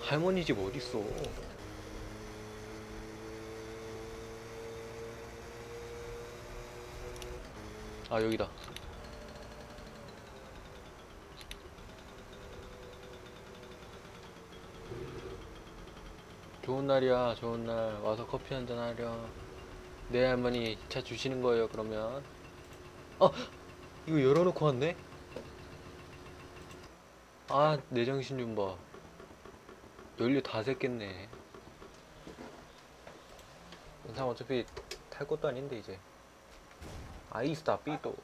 할머니 집 어딨어? 아 여기다. 좋은 날이야, 좋은 날. 와서 커피 한잔 하렴. 내 할머니 차 주시는 거예요, 그러면. 어! 이거 열어놓고 왔네? 아, 내 정신 좀 봐. 연료 다 샜겠네. 인상 어차피 탈 것도 아닌데, 이제. 아이스다, 삐또.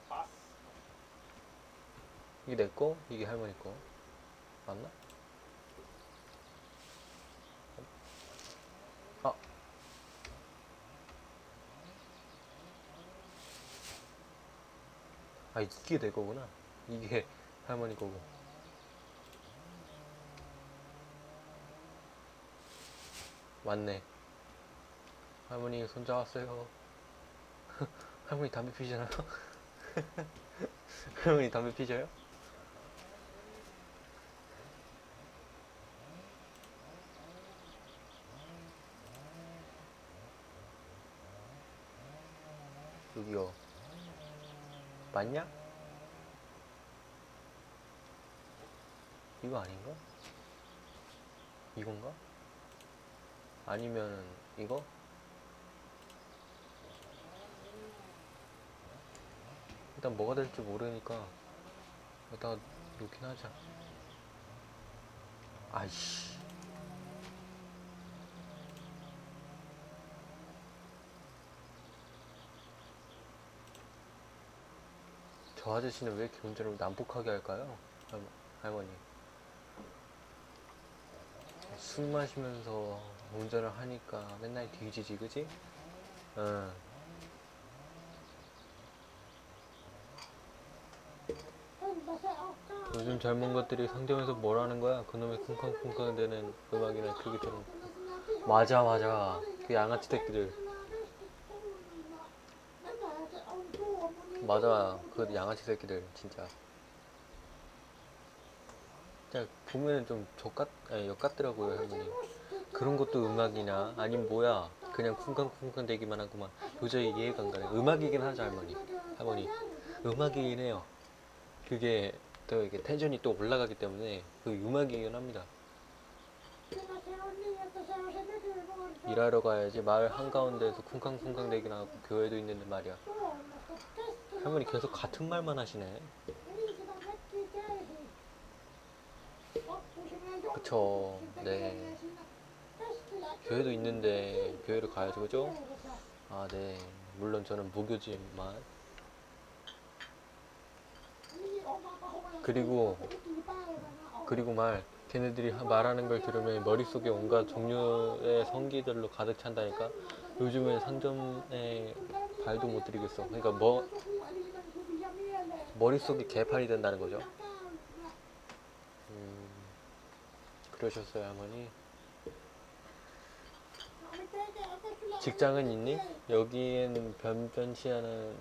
이게 내 거? 이게 할머니 거. 맞나? 아. 아, 이게 내 거구나. 이게 할머니 거고. 맞네. 할머니 손자 왔어요. 할머니 담배 피시나요? 할머니 담배 피셔요? 여기요. 맞냐? 이거 아닌가? 이건가? 아니면 이거? 일단 뭐가 될지 모르니까 일단 놓긴 하자 아이씨 저 아저씨는 왜 이렇게 운전을 난폭하게 할까요? 할- 할머니 술 마시면서 운전을 하니까 맨날 뒤지지 그지? 응 요즘 젊은 것들이 상점에서 뭘 하는 거야? 그놈의 쿵쾅쿵쾅 되는 음악이나 그게 들은 맞아 맞아. 그 양아치 새끼들. 맞아. 그 양아치 새끼들 진짜. 진짜 보면은 좀 족같 아니 역같더라고요 할머니 그런 것도 음악이냐 아니면 뭐야. 그냥 쿵쾅쿵쾅 대기만 하구만 도저히 이해가 안 가네. 음악이긴 하죠 할머니. 할머니. 음악이긴 해요. 그게 또 이게 텐션이 또 올라가기 때문에 그 음악이긴 합니다. 일하러 가야지 마을 한가운데에서 쿵쾅쿵쾅 대기 나고 교회도 있는데 말이야. 할머니 계속 같은 말만 하시네. 그쵸. 네. 교회도 있는데 교회를 가야죠 그죠? 아 네. 물론 저는 무교지만 그리고 그리고 말 걔네들이 하- 말하는 걸 들으면 머릿속에 온갖 종류의 성기들로 가득 찬다니까? 요즘은 상점에 발도 못 들이겠어. 그러니까 뭐 머릿속이 개판이 된다는 거죠. 음, 그러셨어요 할머니? 직장은 있니? 여기엔 변변치하는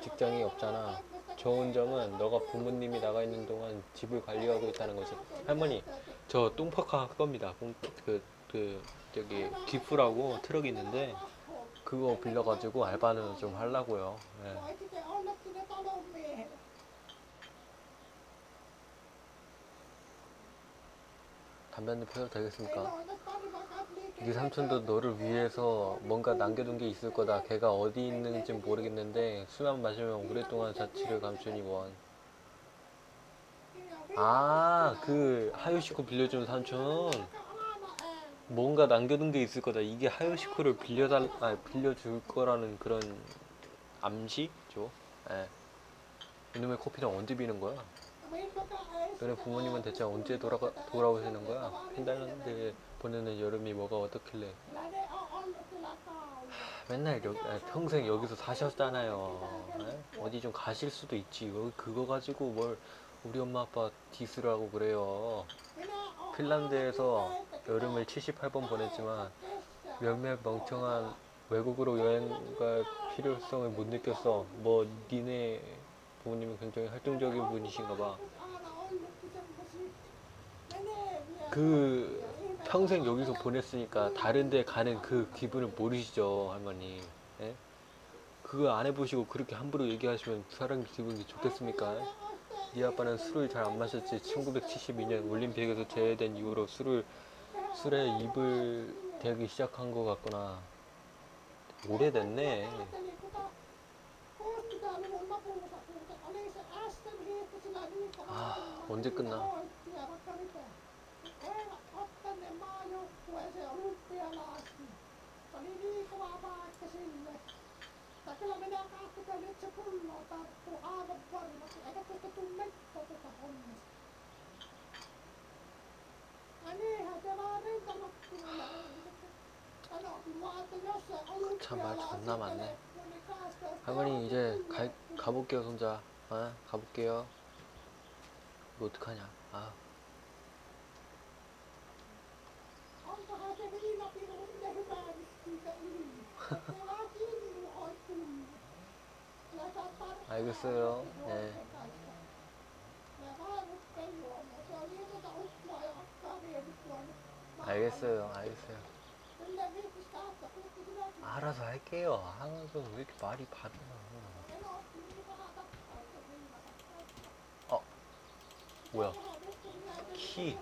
직장이 없잖아 좋은 점은 너가 부모님이 나가 있는 동안 집을 관리하고 있다는 거지. 할머니, 저 똥파카 할 겁니다. 똥- 그, 그, 저기, Gifu라고 트럭이 있는데, 그거 빌려가지고 알바는 좀 하려고요. 예. 담배 한대 피워도 되겠습니까? 네 삼촌도 너를 위해서 뭔가 남겨둔 게 있을 거다. 걔가 어디 있는지 모르겠는데 술만 마시면 오랫동안 자취를 감추니 원. 아, 그 하요시코 빌려준 삼촌. 뭔가 남겨둔 게 있을 거다. 이게 하요시코를 빌려달, 아, 빌려줄 거라는 그런 암시죠. 예. 이놈의 커피는 언제 비는 거야? 너네 부모님은 대체 언제 돌아가, 돌아오시는 거야? 핀란드에 보내는 여름이 뭐가 어떻길래? 맨날 여기, 아니, 평생 여기서 사셨잖아요. 예? 어디 좀 가실 수도 있지. 그거 가지고 뭘 우리 엄마 아빠 디스를 하고 그래요. 핀란드에서 여름을 78번 보냈지만 몇몇 멍청한 외국으로 여행 갈 필요성을 못 느꼈어. 뭐 니네 부모님은 굉장히 활동적인 분이신가 봐. 그 평생 여기서 보냈으니까 다른 데 가는 그 기분을 모르시죠, 할머니. 예? 그거 안 해보시고 그렇게 함부로 얘기하시면 그 사람 기분이 좋겠습니까? 네 아빠는 술을 잘 안 마셨지. 1972년 올림픽에서 제외된 이후로 술을 술에 입을 대기 시작한 것 같구나. 오래됐네. Sanoikin vaan, että jos se 참말 존나 많네. 할머니 이제 가, 가볼게요 손자. 아, 가볼게요. 이거 어떡하냐? 아. 알겠어요. 네. 알겠어요. 알겠어요. 알아서 할게요. 하나도 왜 이렇게 말이 받아? En 뭐야? 키.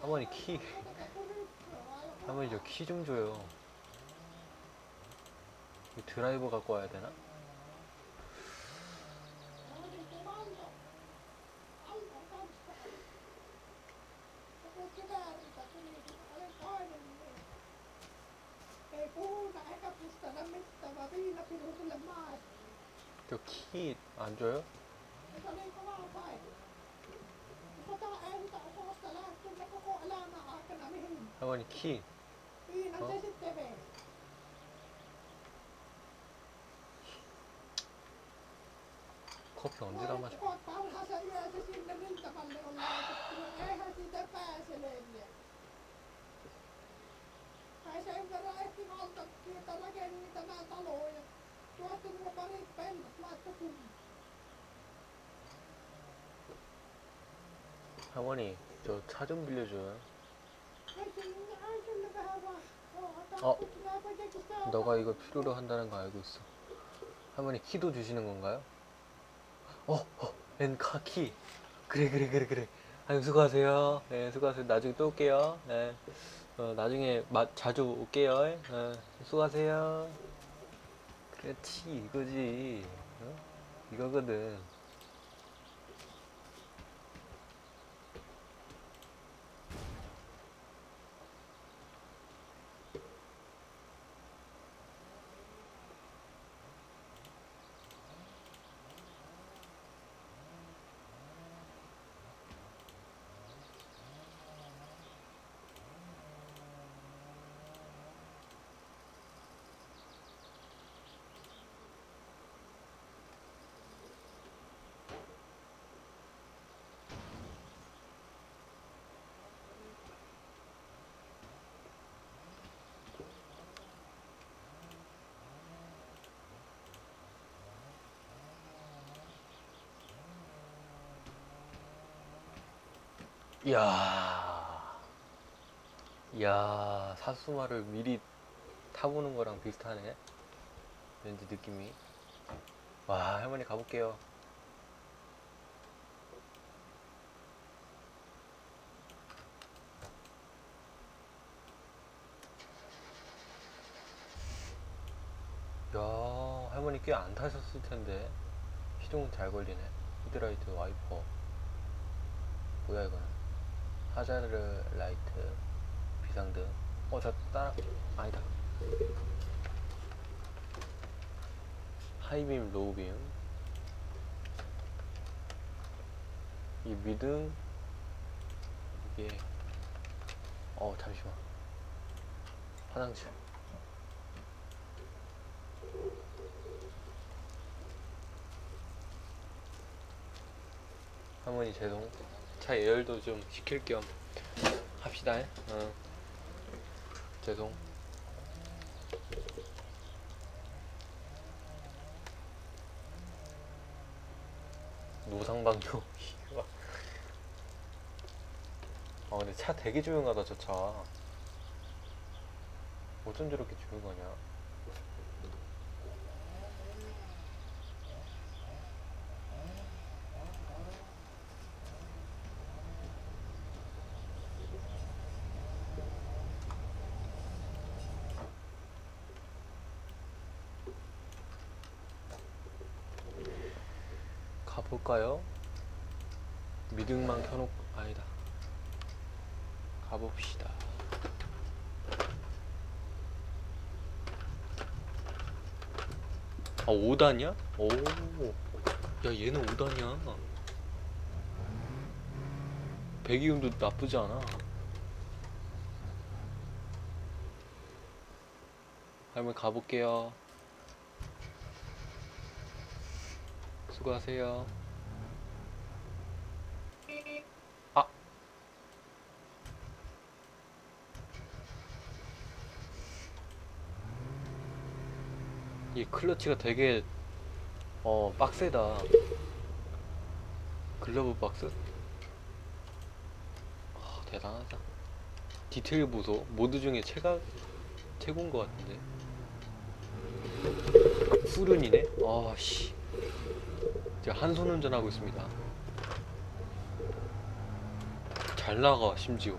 할머니 키. 할머니 저 키 좀 줘요. 이 드라이버 갖고 와야 되나? Tuotti nuo parit pellot laittoi kuntoon. 할머니 저 차 좀 빌려줘요. 어. 너가 이걸 필요로 한다는 거 알고 있어. 할머니 키도 주시는 건가요? 어, 어, 렌카 키. 그래, 그래, 그래, 그래. 아유, 수고하세요. 네, 수고하세요. 나중에 또 올게요. 네. 어, 나중에 마, 자주 올게요. 네, 수고하세요. 그렇지, 이거지. 어? 이거거든. 이야. 이야, 사수마를 미리 타보는 거랑 비슷하네. 왠지 느낌이. 와, 할머니 가볼게요. 야, 할머니 꽤 안 타셨을 텐데. 시동은 잘 걸리네. 헤드라이트 와이퍼. 뭐야, 이건. hazard light 비상등. 어 저 따라 아니다. high beam low beam. 이 미등 이게 어 잠시만. 화장실. 할머니 죄송 차 예열도 좀 시킬 겸 합시다. 어. 죄송. 노상방뇨. 아 근데 차 되게 조용하다 저 차. 어쩜 저렇게 조용하냐 가볼까요? 미등만 켜놓고 아니다 가봅시다 아 5단이야? 오. 야 얘는 5단이야 배기음도 나쁘지 않아 할머니 가볼게요 수고하세요 이 클러치가 되게 어 빡세다. 글러브 박스? 아, 대단하다. 디테일 보소. 모드 중에 최가 최고인 것 같은데. 푸른이네? 아씨. 제가 한 손 운전하고 있습니다. 잘 나가 심지어.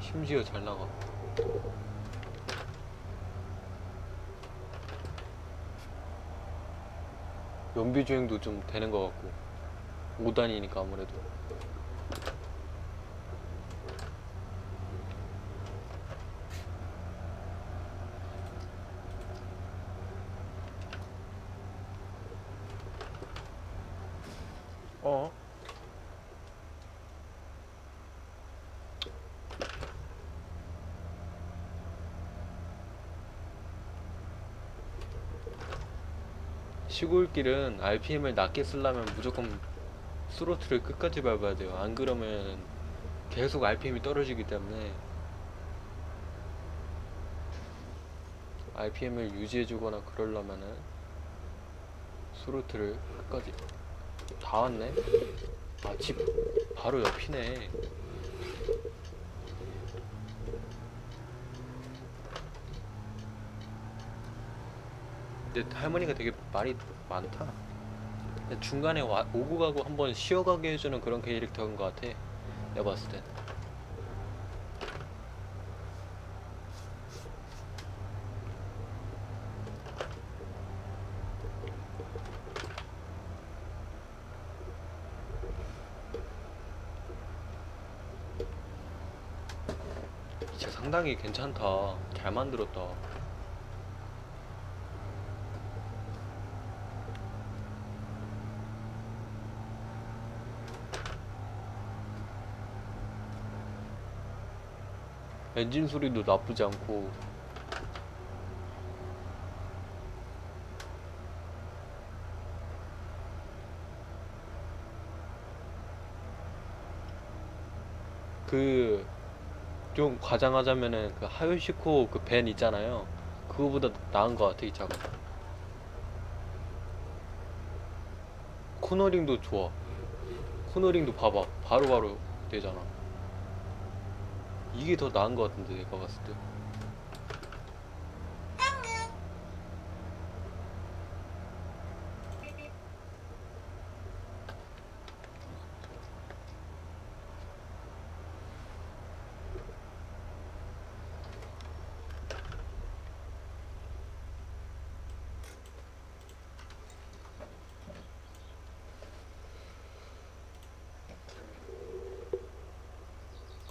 심지어 잘 나가 연비 주행도 좀 되는 것 같고 5단이니까 아무래도 시골길은 RPM을 낮게 쓰려면 무조건 스로틀을 끝까지 밟아야 돼요. 안 그러면 계속 RPM이 떨어지기 때문에 RPM을 유지해주거나 그러려면은 스로틀을 끝까지 다 왔네? 아, 집 바로 옆이네. 근데 할머니가 되게 말이 많다. 중간에 와, 오고 가고 한번 쉬어가게 해주는 그런 캐릭터인 것 같아. 내가 봤을 땐. 이차 상당히 괜찮다. 잘 만들었다. 엔진 소리도 나쁘지 않고. 그 좀 과장하자면은 그 하요시코 그 밴 있잖아요. 그거보다 나은 것 같아 이 차가 코너링도 좋아. 코너링도 봐봐. 바로바로 되잖아 이게 더 나은 것 같은데 내가 봤을 때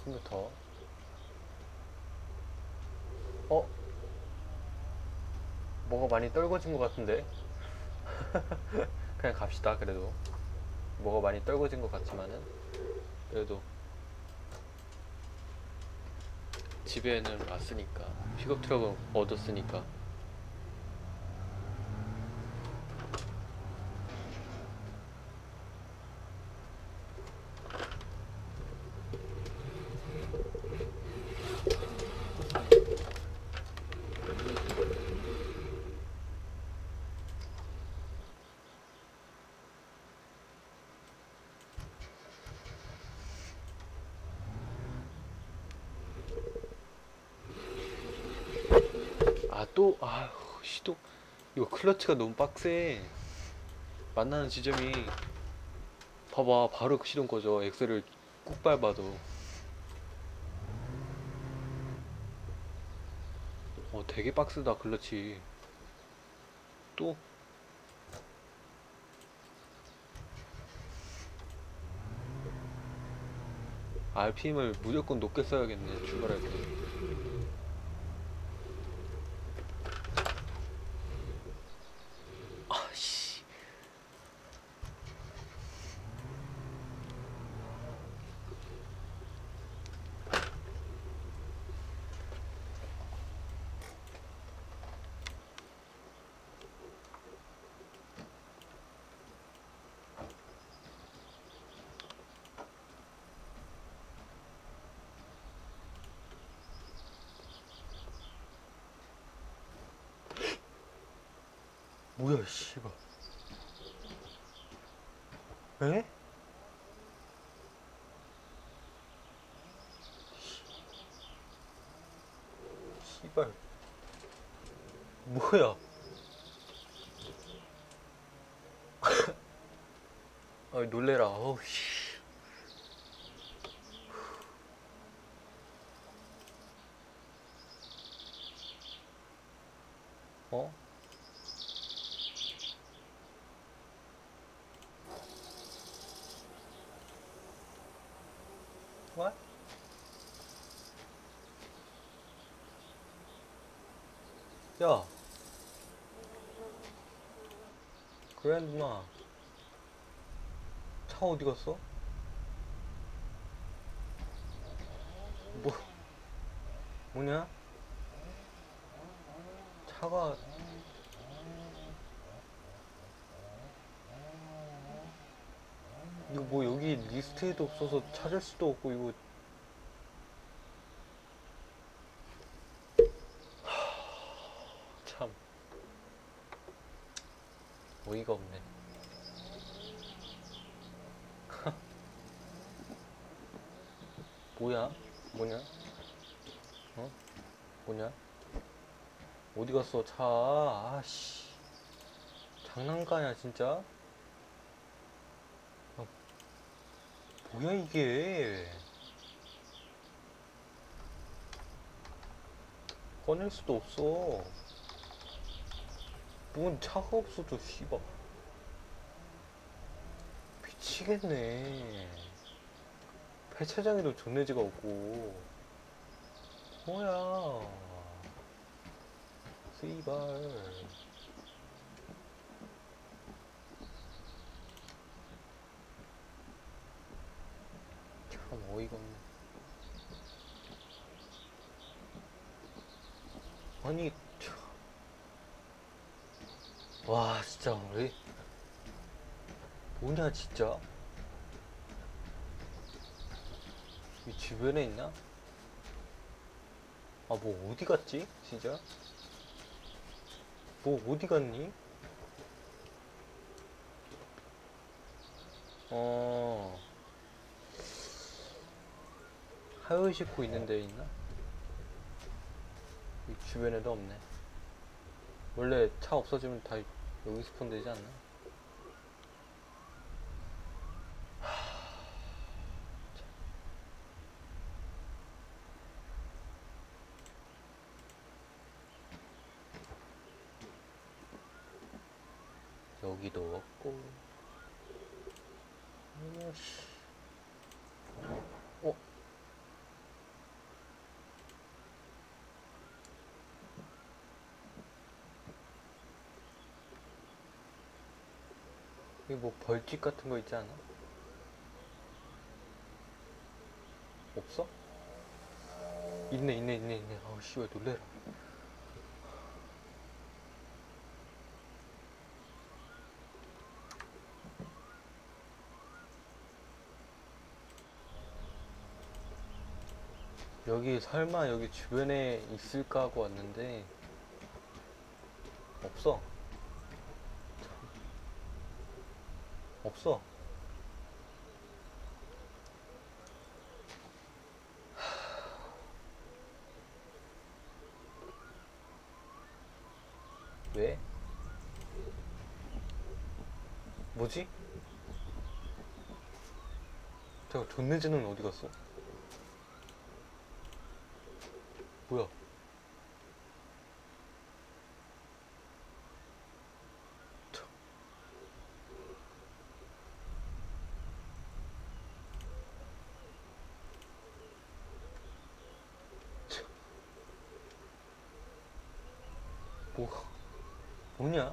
아침부터 어? 뭐가 많이 떨궈진 것 같은데? 그냥 갑시다 그래도. 뭐가 많이 떨궈진 것 같지만은 그래도. 집에는 왔으니까 픽업 트럭을 얻었으니까 아 또 아휴 시도 이거 클러치가 너무 빡세. 만나는 지점이 봐봐 바로 그 시동 꺼져. 엑셀을 꾹 밟아도. 어 되게 빡세다 클러치. 또. RPM을 무조건 높게 써야겠네 출발할 때 아씨 뭐야 씨발 에? 씨발 뭐야 아이 놀래라 어우 씨 어? What? 야. 그랜드마. 차 어디 갔어? 뭐, 뭐냐? 차가. 이거 뭐 여기 리스트에도 없어서 찾을 수도 없고 이거 하, 참 어이가 없네 뭐야 뭐냐 어 뭐냐 갔어. 차 아씨. 장난가냐 진짜. 뭐야 이게? 꺼낼 수도 없어. 뭔 차가 없어도 씨발. 미치겠네. 폐차장에도 존내지가 없고. 뭐야 씨발 참 어이가 없네. 아니, 참. 와, 진짜, 왜, 뭐냐, 진짜? 이 주변에 있나? 아, 뭐, 어디 갔지? 진짜? 뭐, 어디 갔니? 어. 하을 싣고 있는 데 있나? 이 주변에도 없네. 원래 차 없어지면 다 여기 스폰 되지 않나? 하, 참. 여기도 없고. 오씨. 어? 여기 뭐 벌집 같은 거 있지 않아? 없어? 있네 있네 있네 있네 아우 씨발 놀래라 여기 설마 여기 주변에 있을까 하고 왔는데 없어 없어 왜? 뭐지? 저 존내지는 어디 갔어? 뭐야? 저- 저- 뭐 뭐냐?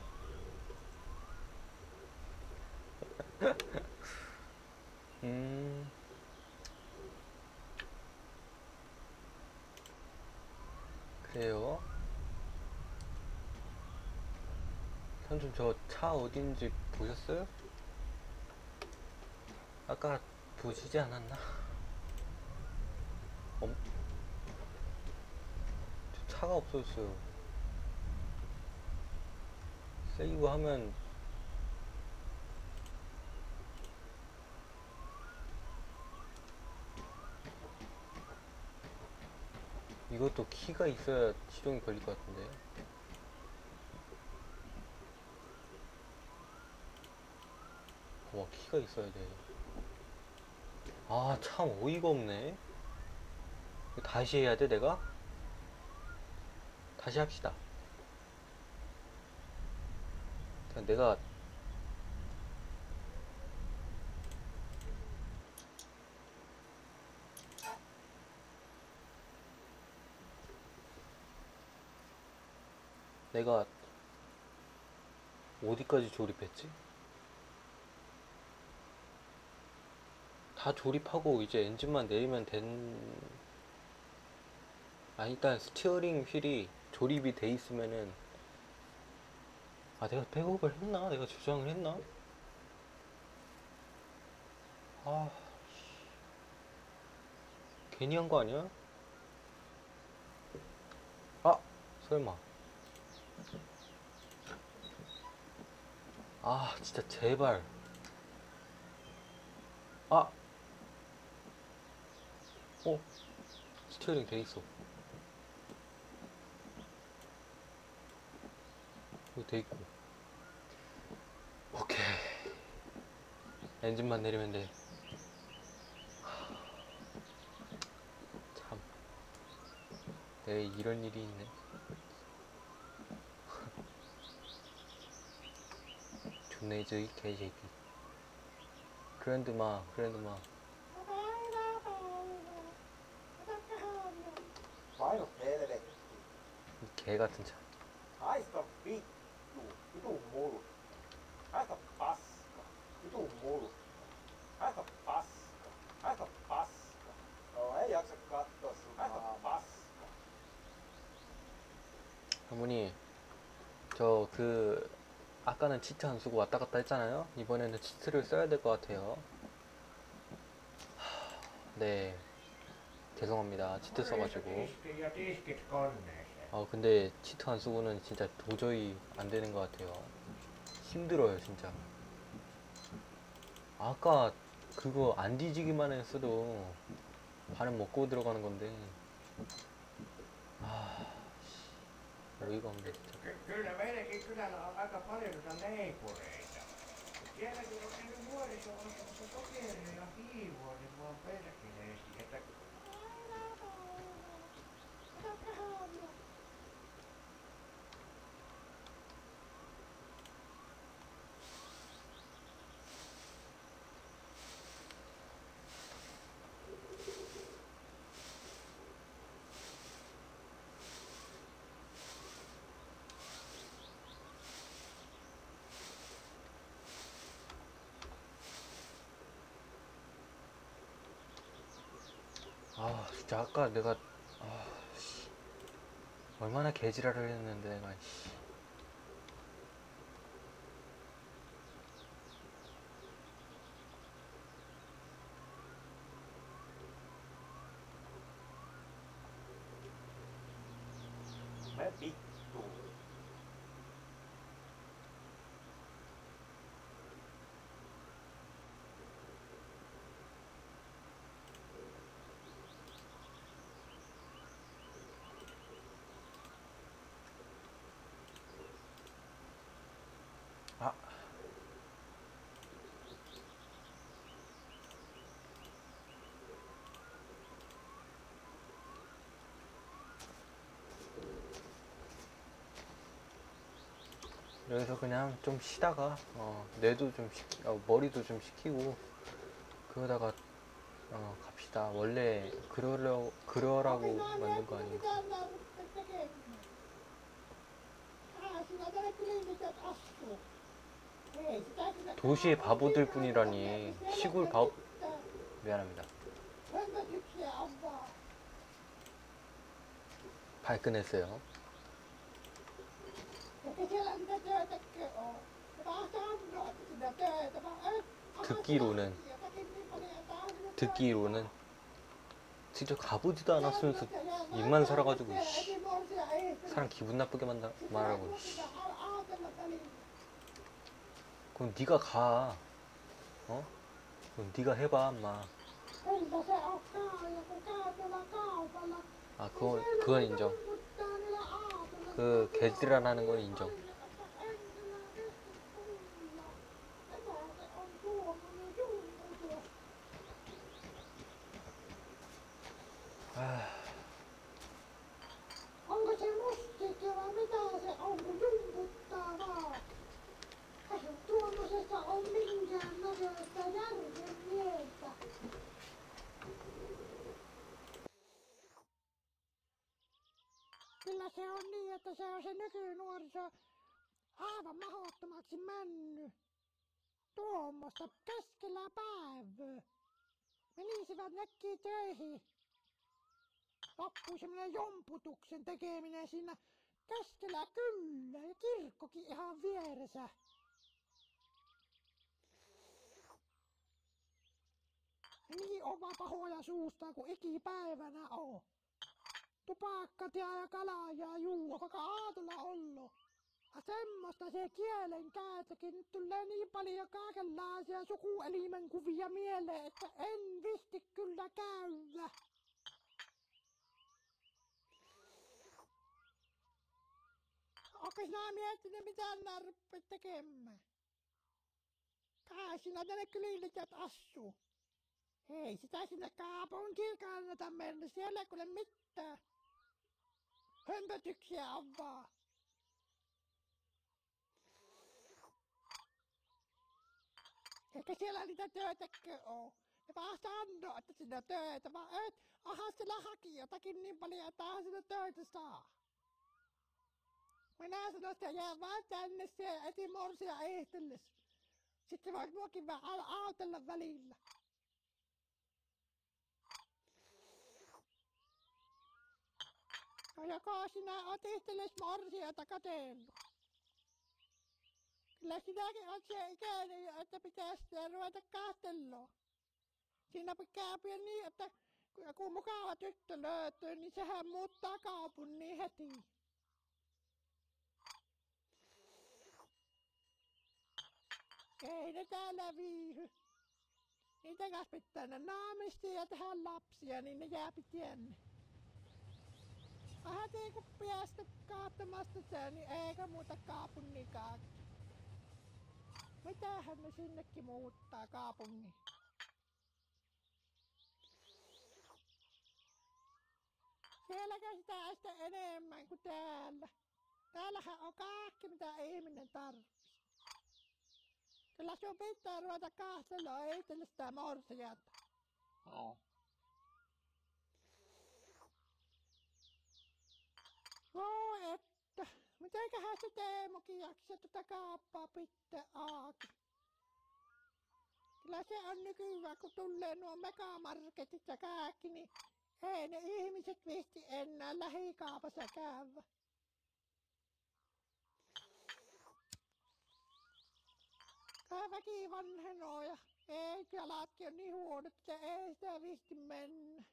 음. 그래요. 현준 저차 어딘지 보셨어요? 아까 보시지 않았나? 엄... 저 차가 없어졌어요. 세이브 하면 이것도 키가 있어야 시동이 걸릴 것 같은데. 와, 키가 있어야 돼. 아, 참 어이가 없네. 다시 해야 돼, 내가? 다시 합시다. 내가 내가 어디까지 조립했지? 다 조립하고 이제 엔진만 내리면 된... 아 일단 steering wheel이 조립이 돼 있으면은 아 내가 백업을 했나? 내가 조정을 했나? 아 씨. 괜히 한 거 아니야? 아 설마 아 진짜 제발 아 스티어링 돼 있어 이거 돼 있고 오케이 엔진만 내리면 돼 참. 내 이런 일이 있네. 존내즈 이 개새끼. 그랜드마, 그랜드마. 개 같은 차. 어머니, 저 그 아까는 치트 안 쓰고 왔다 갔다 했잖아요. 이번에는 치트를 써야 될 것 같아요. 하, 네, 죄송합니다. 치트 써가지고. 아 근데 치트 안 쓰고는 진짜 도저히 안 되는 것 같아요. 힘들어요 진짜. 아까 그거 안 뒤지기만 했어도 반은 먹고 들어가는 건데. 아, 씨, 어이가 없네 진짜. 아 진짜 아까 내가 아, 씨. 얼마나 개지랄을 했는데 내가 씨. 여기서 그냥 좀 쉬다가 어, 뇌도 좀 식히, 어, 머리도 좀 식히고 그러다가 어, 갑시다. 원래 그러려 그러라고 만든 거 아니에요. 도시의 바보들 뿐이라니. 시골 Siellä 바 pitää 미안합니다. 발끈했어요. 듣기로는 듣기로는 직접 가보지도 않았으면서 입만 살아가지고 씨, 사람 기분 나쁘게 만다, 말하고 씨. 그럼 네가 가. 어? 그럼 네가 해봐, 엄마. 아, 그건 그건 인정. 그 개지랄하는 건 인정. 아, Se on niin, että se on se nykynuoriso aivan mahdottomaksi mennyt. Tuommoista keskellä päivää. Menisivät näkki töihin. Loppui semmonen jomputuksen tekeminen siinä keskellä kyllä ja kirkkokin ihan vieressä. Niin oma pahoja suusta kuin ikipäivänä on. Tupakkat ja kalaa ja juu, koko aatolla ollo. Ja semmoista se kielen käytökin nyt tulee niin paljon kaikenlaisia sukuelimen kuvia mieleen, että en visti kyllä käydä. Onko sinä miettinyt mitä nää ruppeet tekemään? Kai sinä tänne kylillikät assuu. Ei sitä sinne kaupunkiin kannata mennä, siellä ei kuule mitään. Hömpötyksiä on vaan. Eikä siellä niitä töitäkään oo. Ne vaan sanoo, että sinä töitä, vaan et, aha siellä haki jotakin niin paljon, että aha sinä töitä saa. Minä sanoin, että jää vaan tänne se eti morsia ehtelles. Sitten voit muakin vähän au- autella välillä. Joko sinä oot ehtelles morsiata katsellut? Kyllä sinäkin oot se ikäinen, että pitää sitä ruveta katselua. Siinä pitää niin, että kun mukava tyttö löytyy, niin sehän muuttaa kaupungin heti. Ei ne täällä viihy. Niitä kanssa pitää ne naamistia ja tehdä lapsia, niin ne jääpi tänne. Vähän niin kun päästä kaattamasta sen, niin eikä muuta kaupungin kautta. Mitähän ne sinnekin muuttaa kaupungin? Sielläkö sitä sitä enemmän kuin täällä? Täällähän on kaikki mitä ihminen tarvitsee. Kyllä sun pitää ruveta kahtelemaan itselle sitä morsianta. 어. Voi että, mitenköhän se Teemukin jaksaa tätä kauppaa pitää auki? Kyllä se on nykyään, kun tulee nuo megamarketit ja kaikki, niin Ei ne ihmiset visti enää lähikaupassa käydä. Kai väki vanhenoo ja ei jalatkin on niin huonot, että ei sitä visti mennä.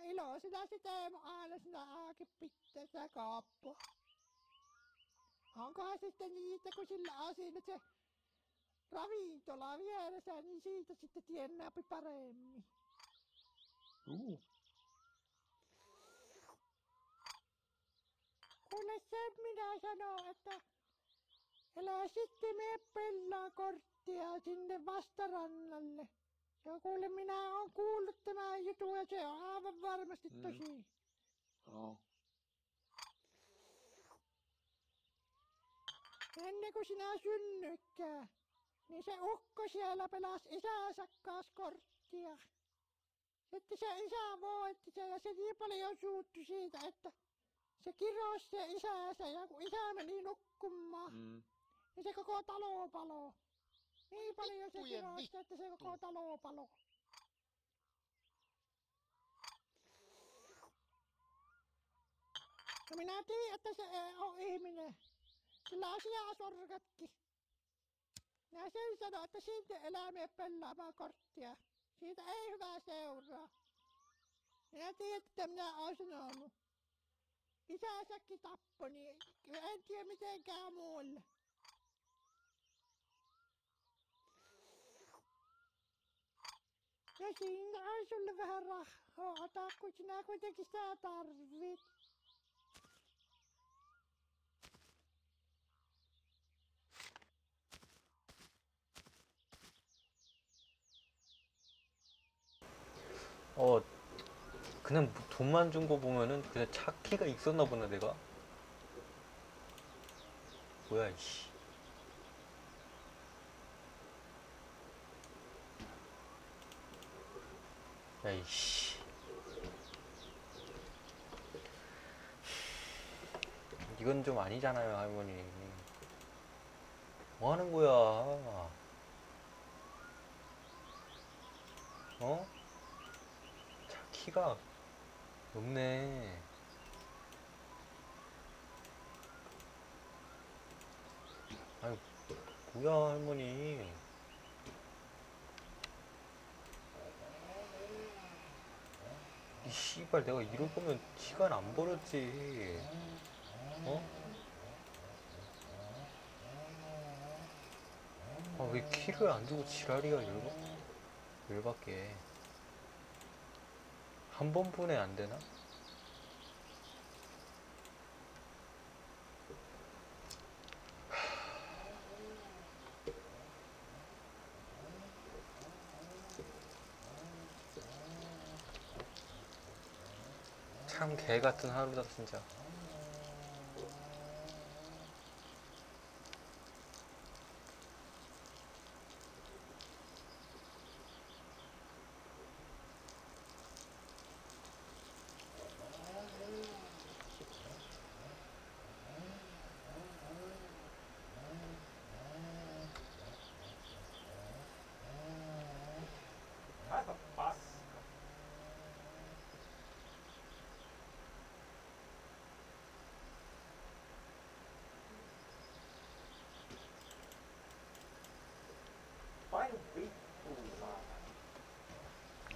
Mutta iloisena sitä ei aina sitä aakin pitää sitä kauppaa. Onkohan sitten niitä, kun sillä on siinä se ravintola vieressä, niin siitä sitten tienaa paremmin. 우. Kuule sen minä sanon, että älä sitten mene pelaa korttia sinne vastarannalle. On kuule, minä oon kuullut tämän jutun ja se on aivan varmasti Mm. tosi. 어. Ennen kuin sinä synnytkään, niin se ukko siellä pelasi isänsä kanssa korttia. Sitten se isä voitti sen ja se niin paljon suuttu siitä, että se kirosi se isänsä ja kun isä meni nukkumaan, 음. niin se koko talo palo. Niin paljon se kirosi, että se koko talo palo. No minä tiedän, että se ei ole ihminen. Sillä on sijasorkatkin. Minä sen sanon, että siitä eläimiä pelaamaan korttia. Siitä ei hyvää seuraa. Minä tiedän, että minä olen sanonut. Isänsäkin tappoi, niin en tiedä mitenkään muulle. Ja siinä on sulle vähän rahaa, ota kun sinä kuitenkin sitä tarvit. 어, 그냥 돈만 준 거 보면은 그냥 차 키가 있었나 보네, 내가. 뭐야, 이씨. 야, 이씨. 이건 좀 아니잖아요, 할머니. 뭐 하는 거야? 어? 자, 키가 높네. 아유, 뭐야, 할머니. 이 씨발, 내가 이럴 거면 시간 안 벌었지. 어? 아, 왜 키를 안 주고 지랄이야, 열받, 열받게. 한 번 분에 안 되나? 참 개 같은 하루다 진짜.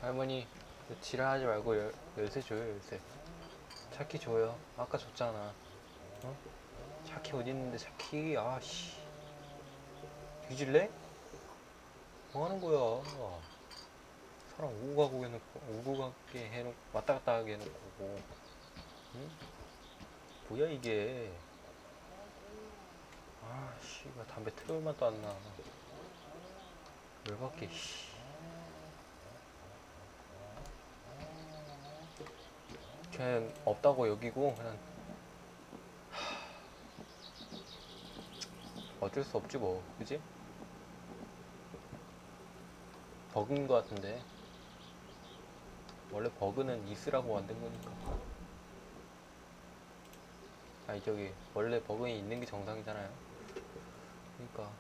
할머니 지랄하지 말고 열, 열쇠 줘요 열쇠. 차키 줘요. 아까 줬잖아. 어? 차키 어디 있는데 차키? 아씨. 뒤질래? 뭐 하는 거야? 사람 오고 가고 해놓고 오고 가게 해놓고 왔다 갔다 하게 해놓고 응? 뭐야 이게? 아씨 담배 태울 맛도 안나. 열받게 씨 그냥 없다고 여기고 그냥 하, 어쩔 수 없지 뭐. 그지? 버그인 것 같은데. 원래 버그는 있으라고 만든 거니까. 아니 저기 원래 버그는 있는 게 정상이잖아요. 그러니까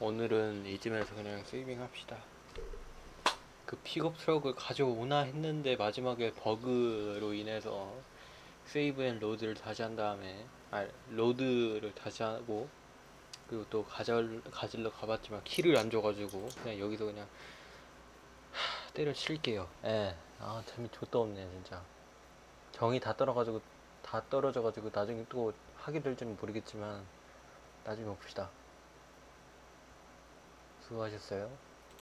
오늘은 이쯤에서 그냥 saving 합시다. 그 픽업 트럭을 가져오나 했는데 마지막에 버그로 인해서 save and load를 다시 한 다음에 아 load를 다시 하고 그리고 또 가절 가질러 가봤지만 키를 안 줘가지고 그냥 여기서 그냥 하, 때려 칠게요. 예. 아 재미 좆도 없네 진짜. 정이 다 떨어가지고 다 떨어져가지고 나중에 또 하게 될지는 모르겠지만 나중에 봅시다. 수고하셨어요.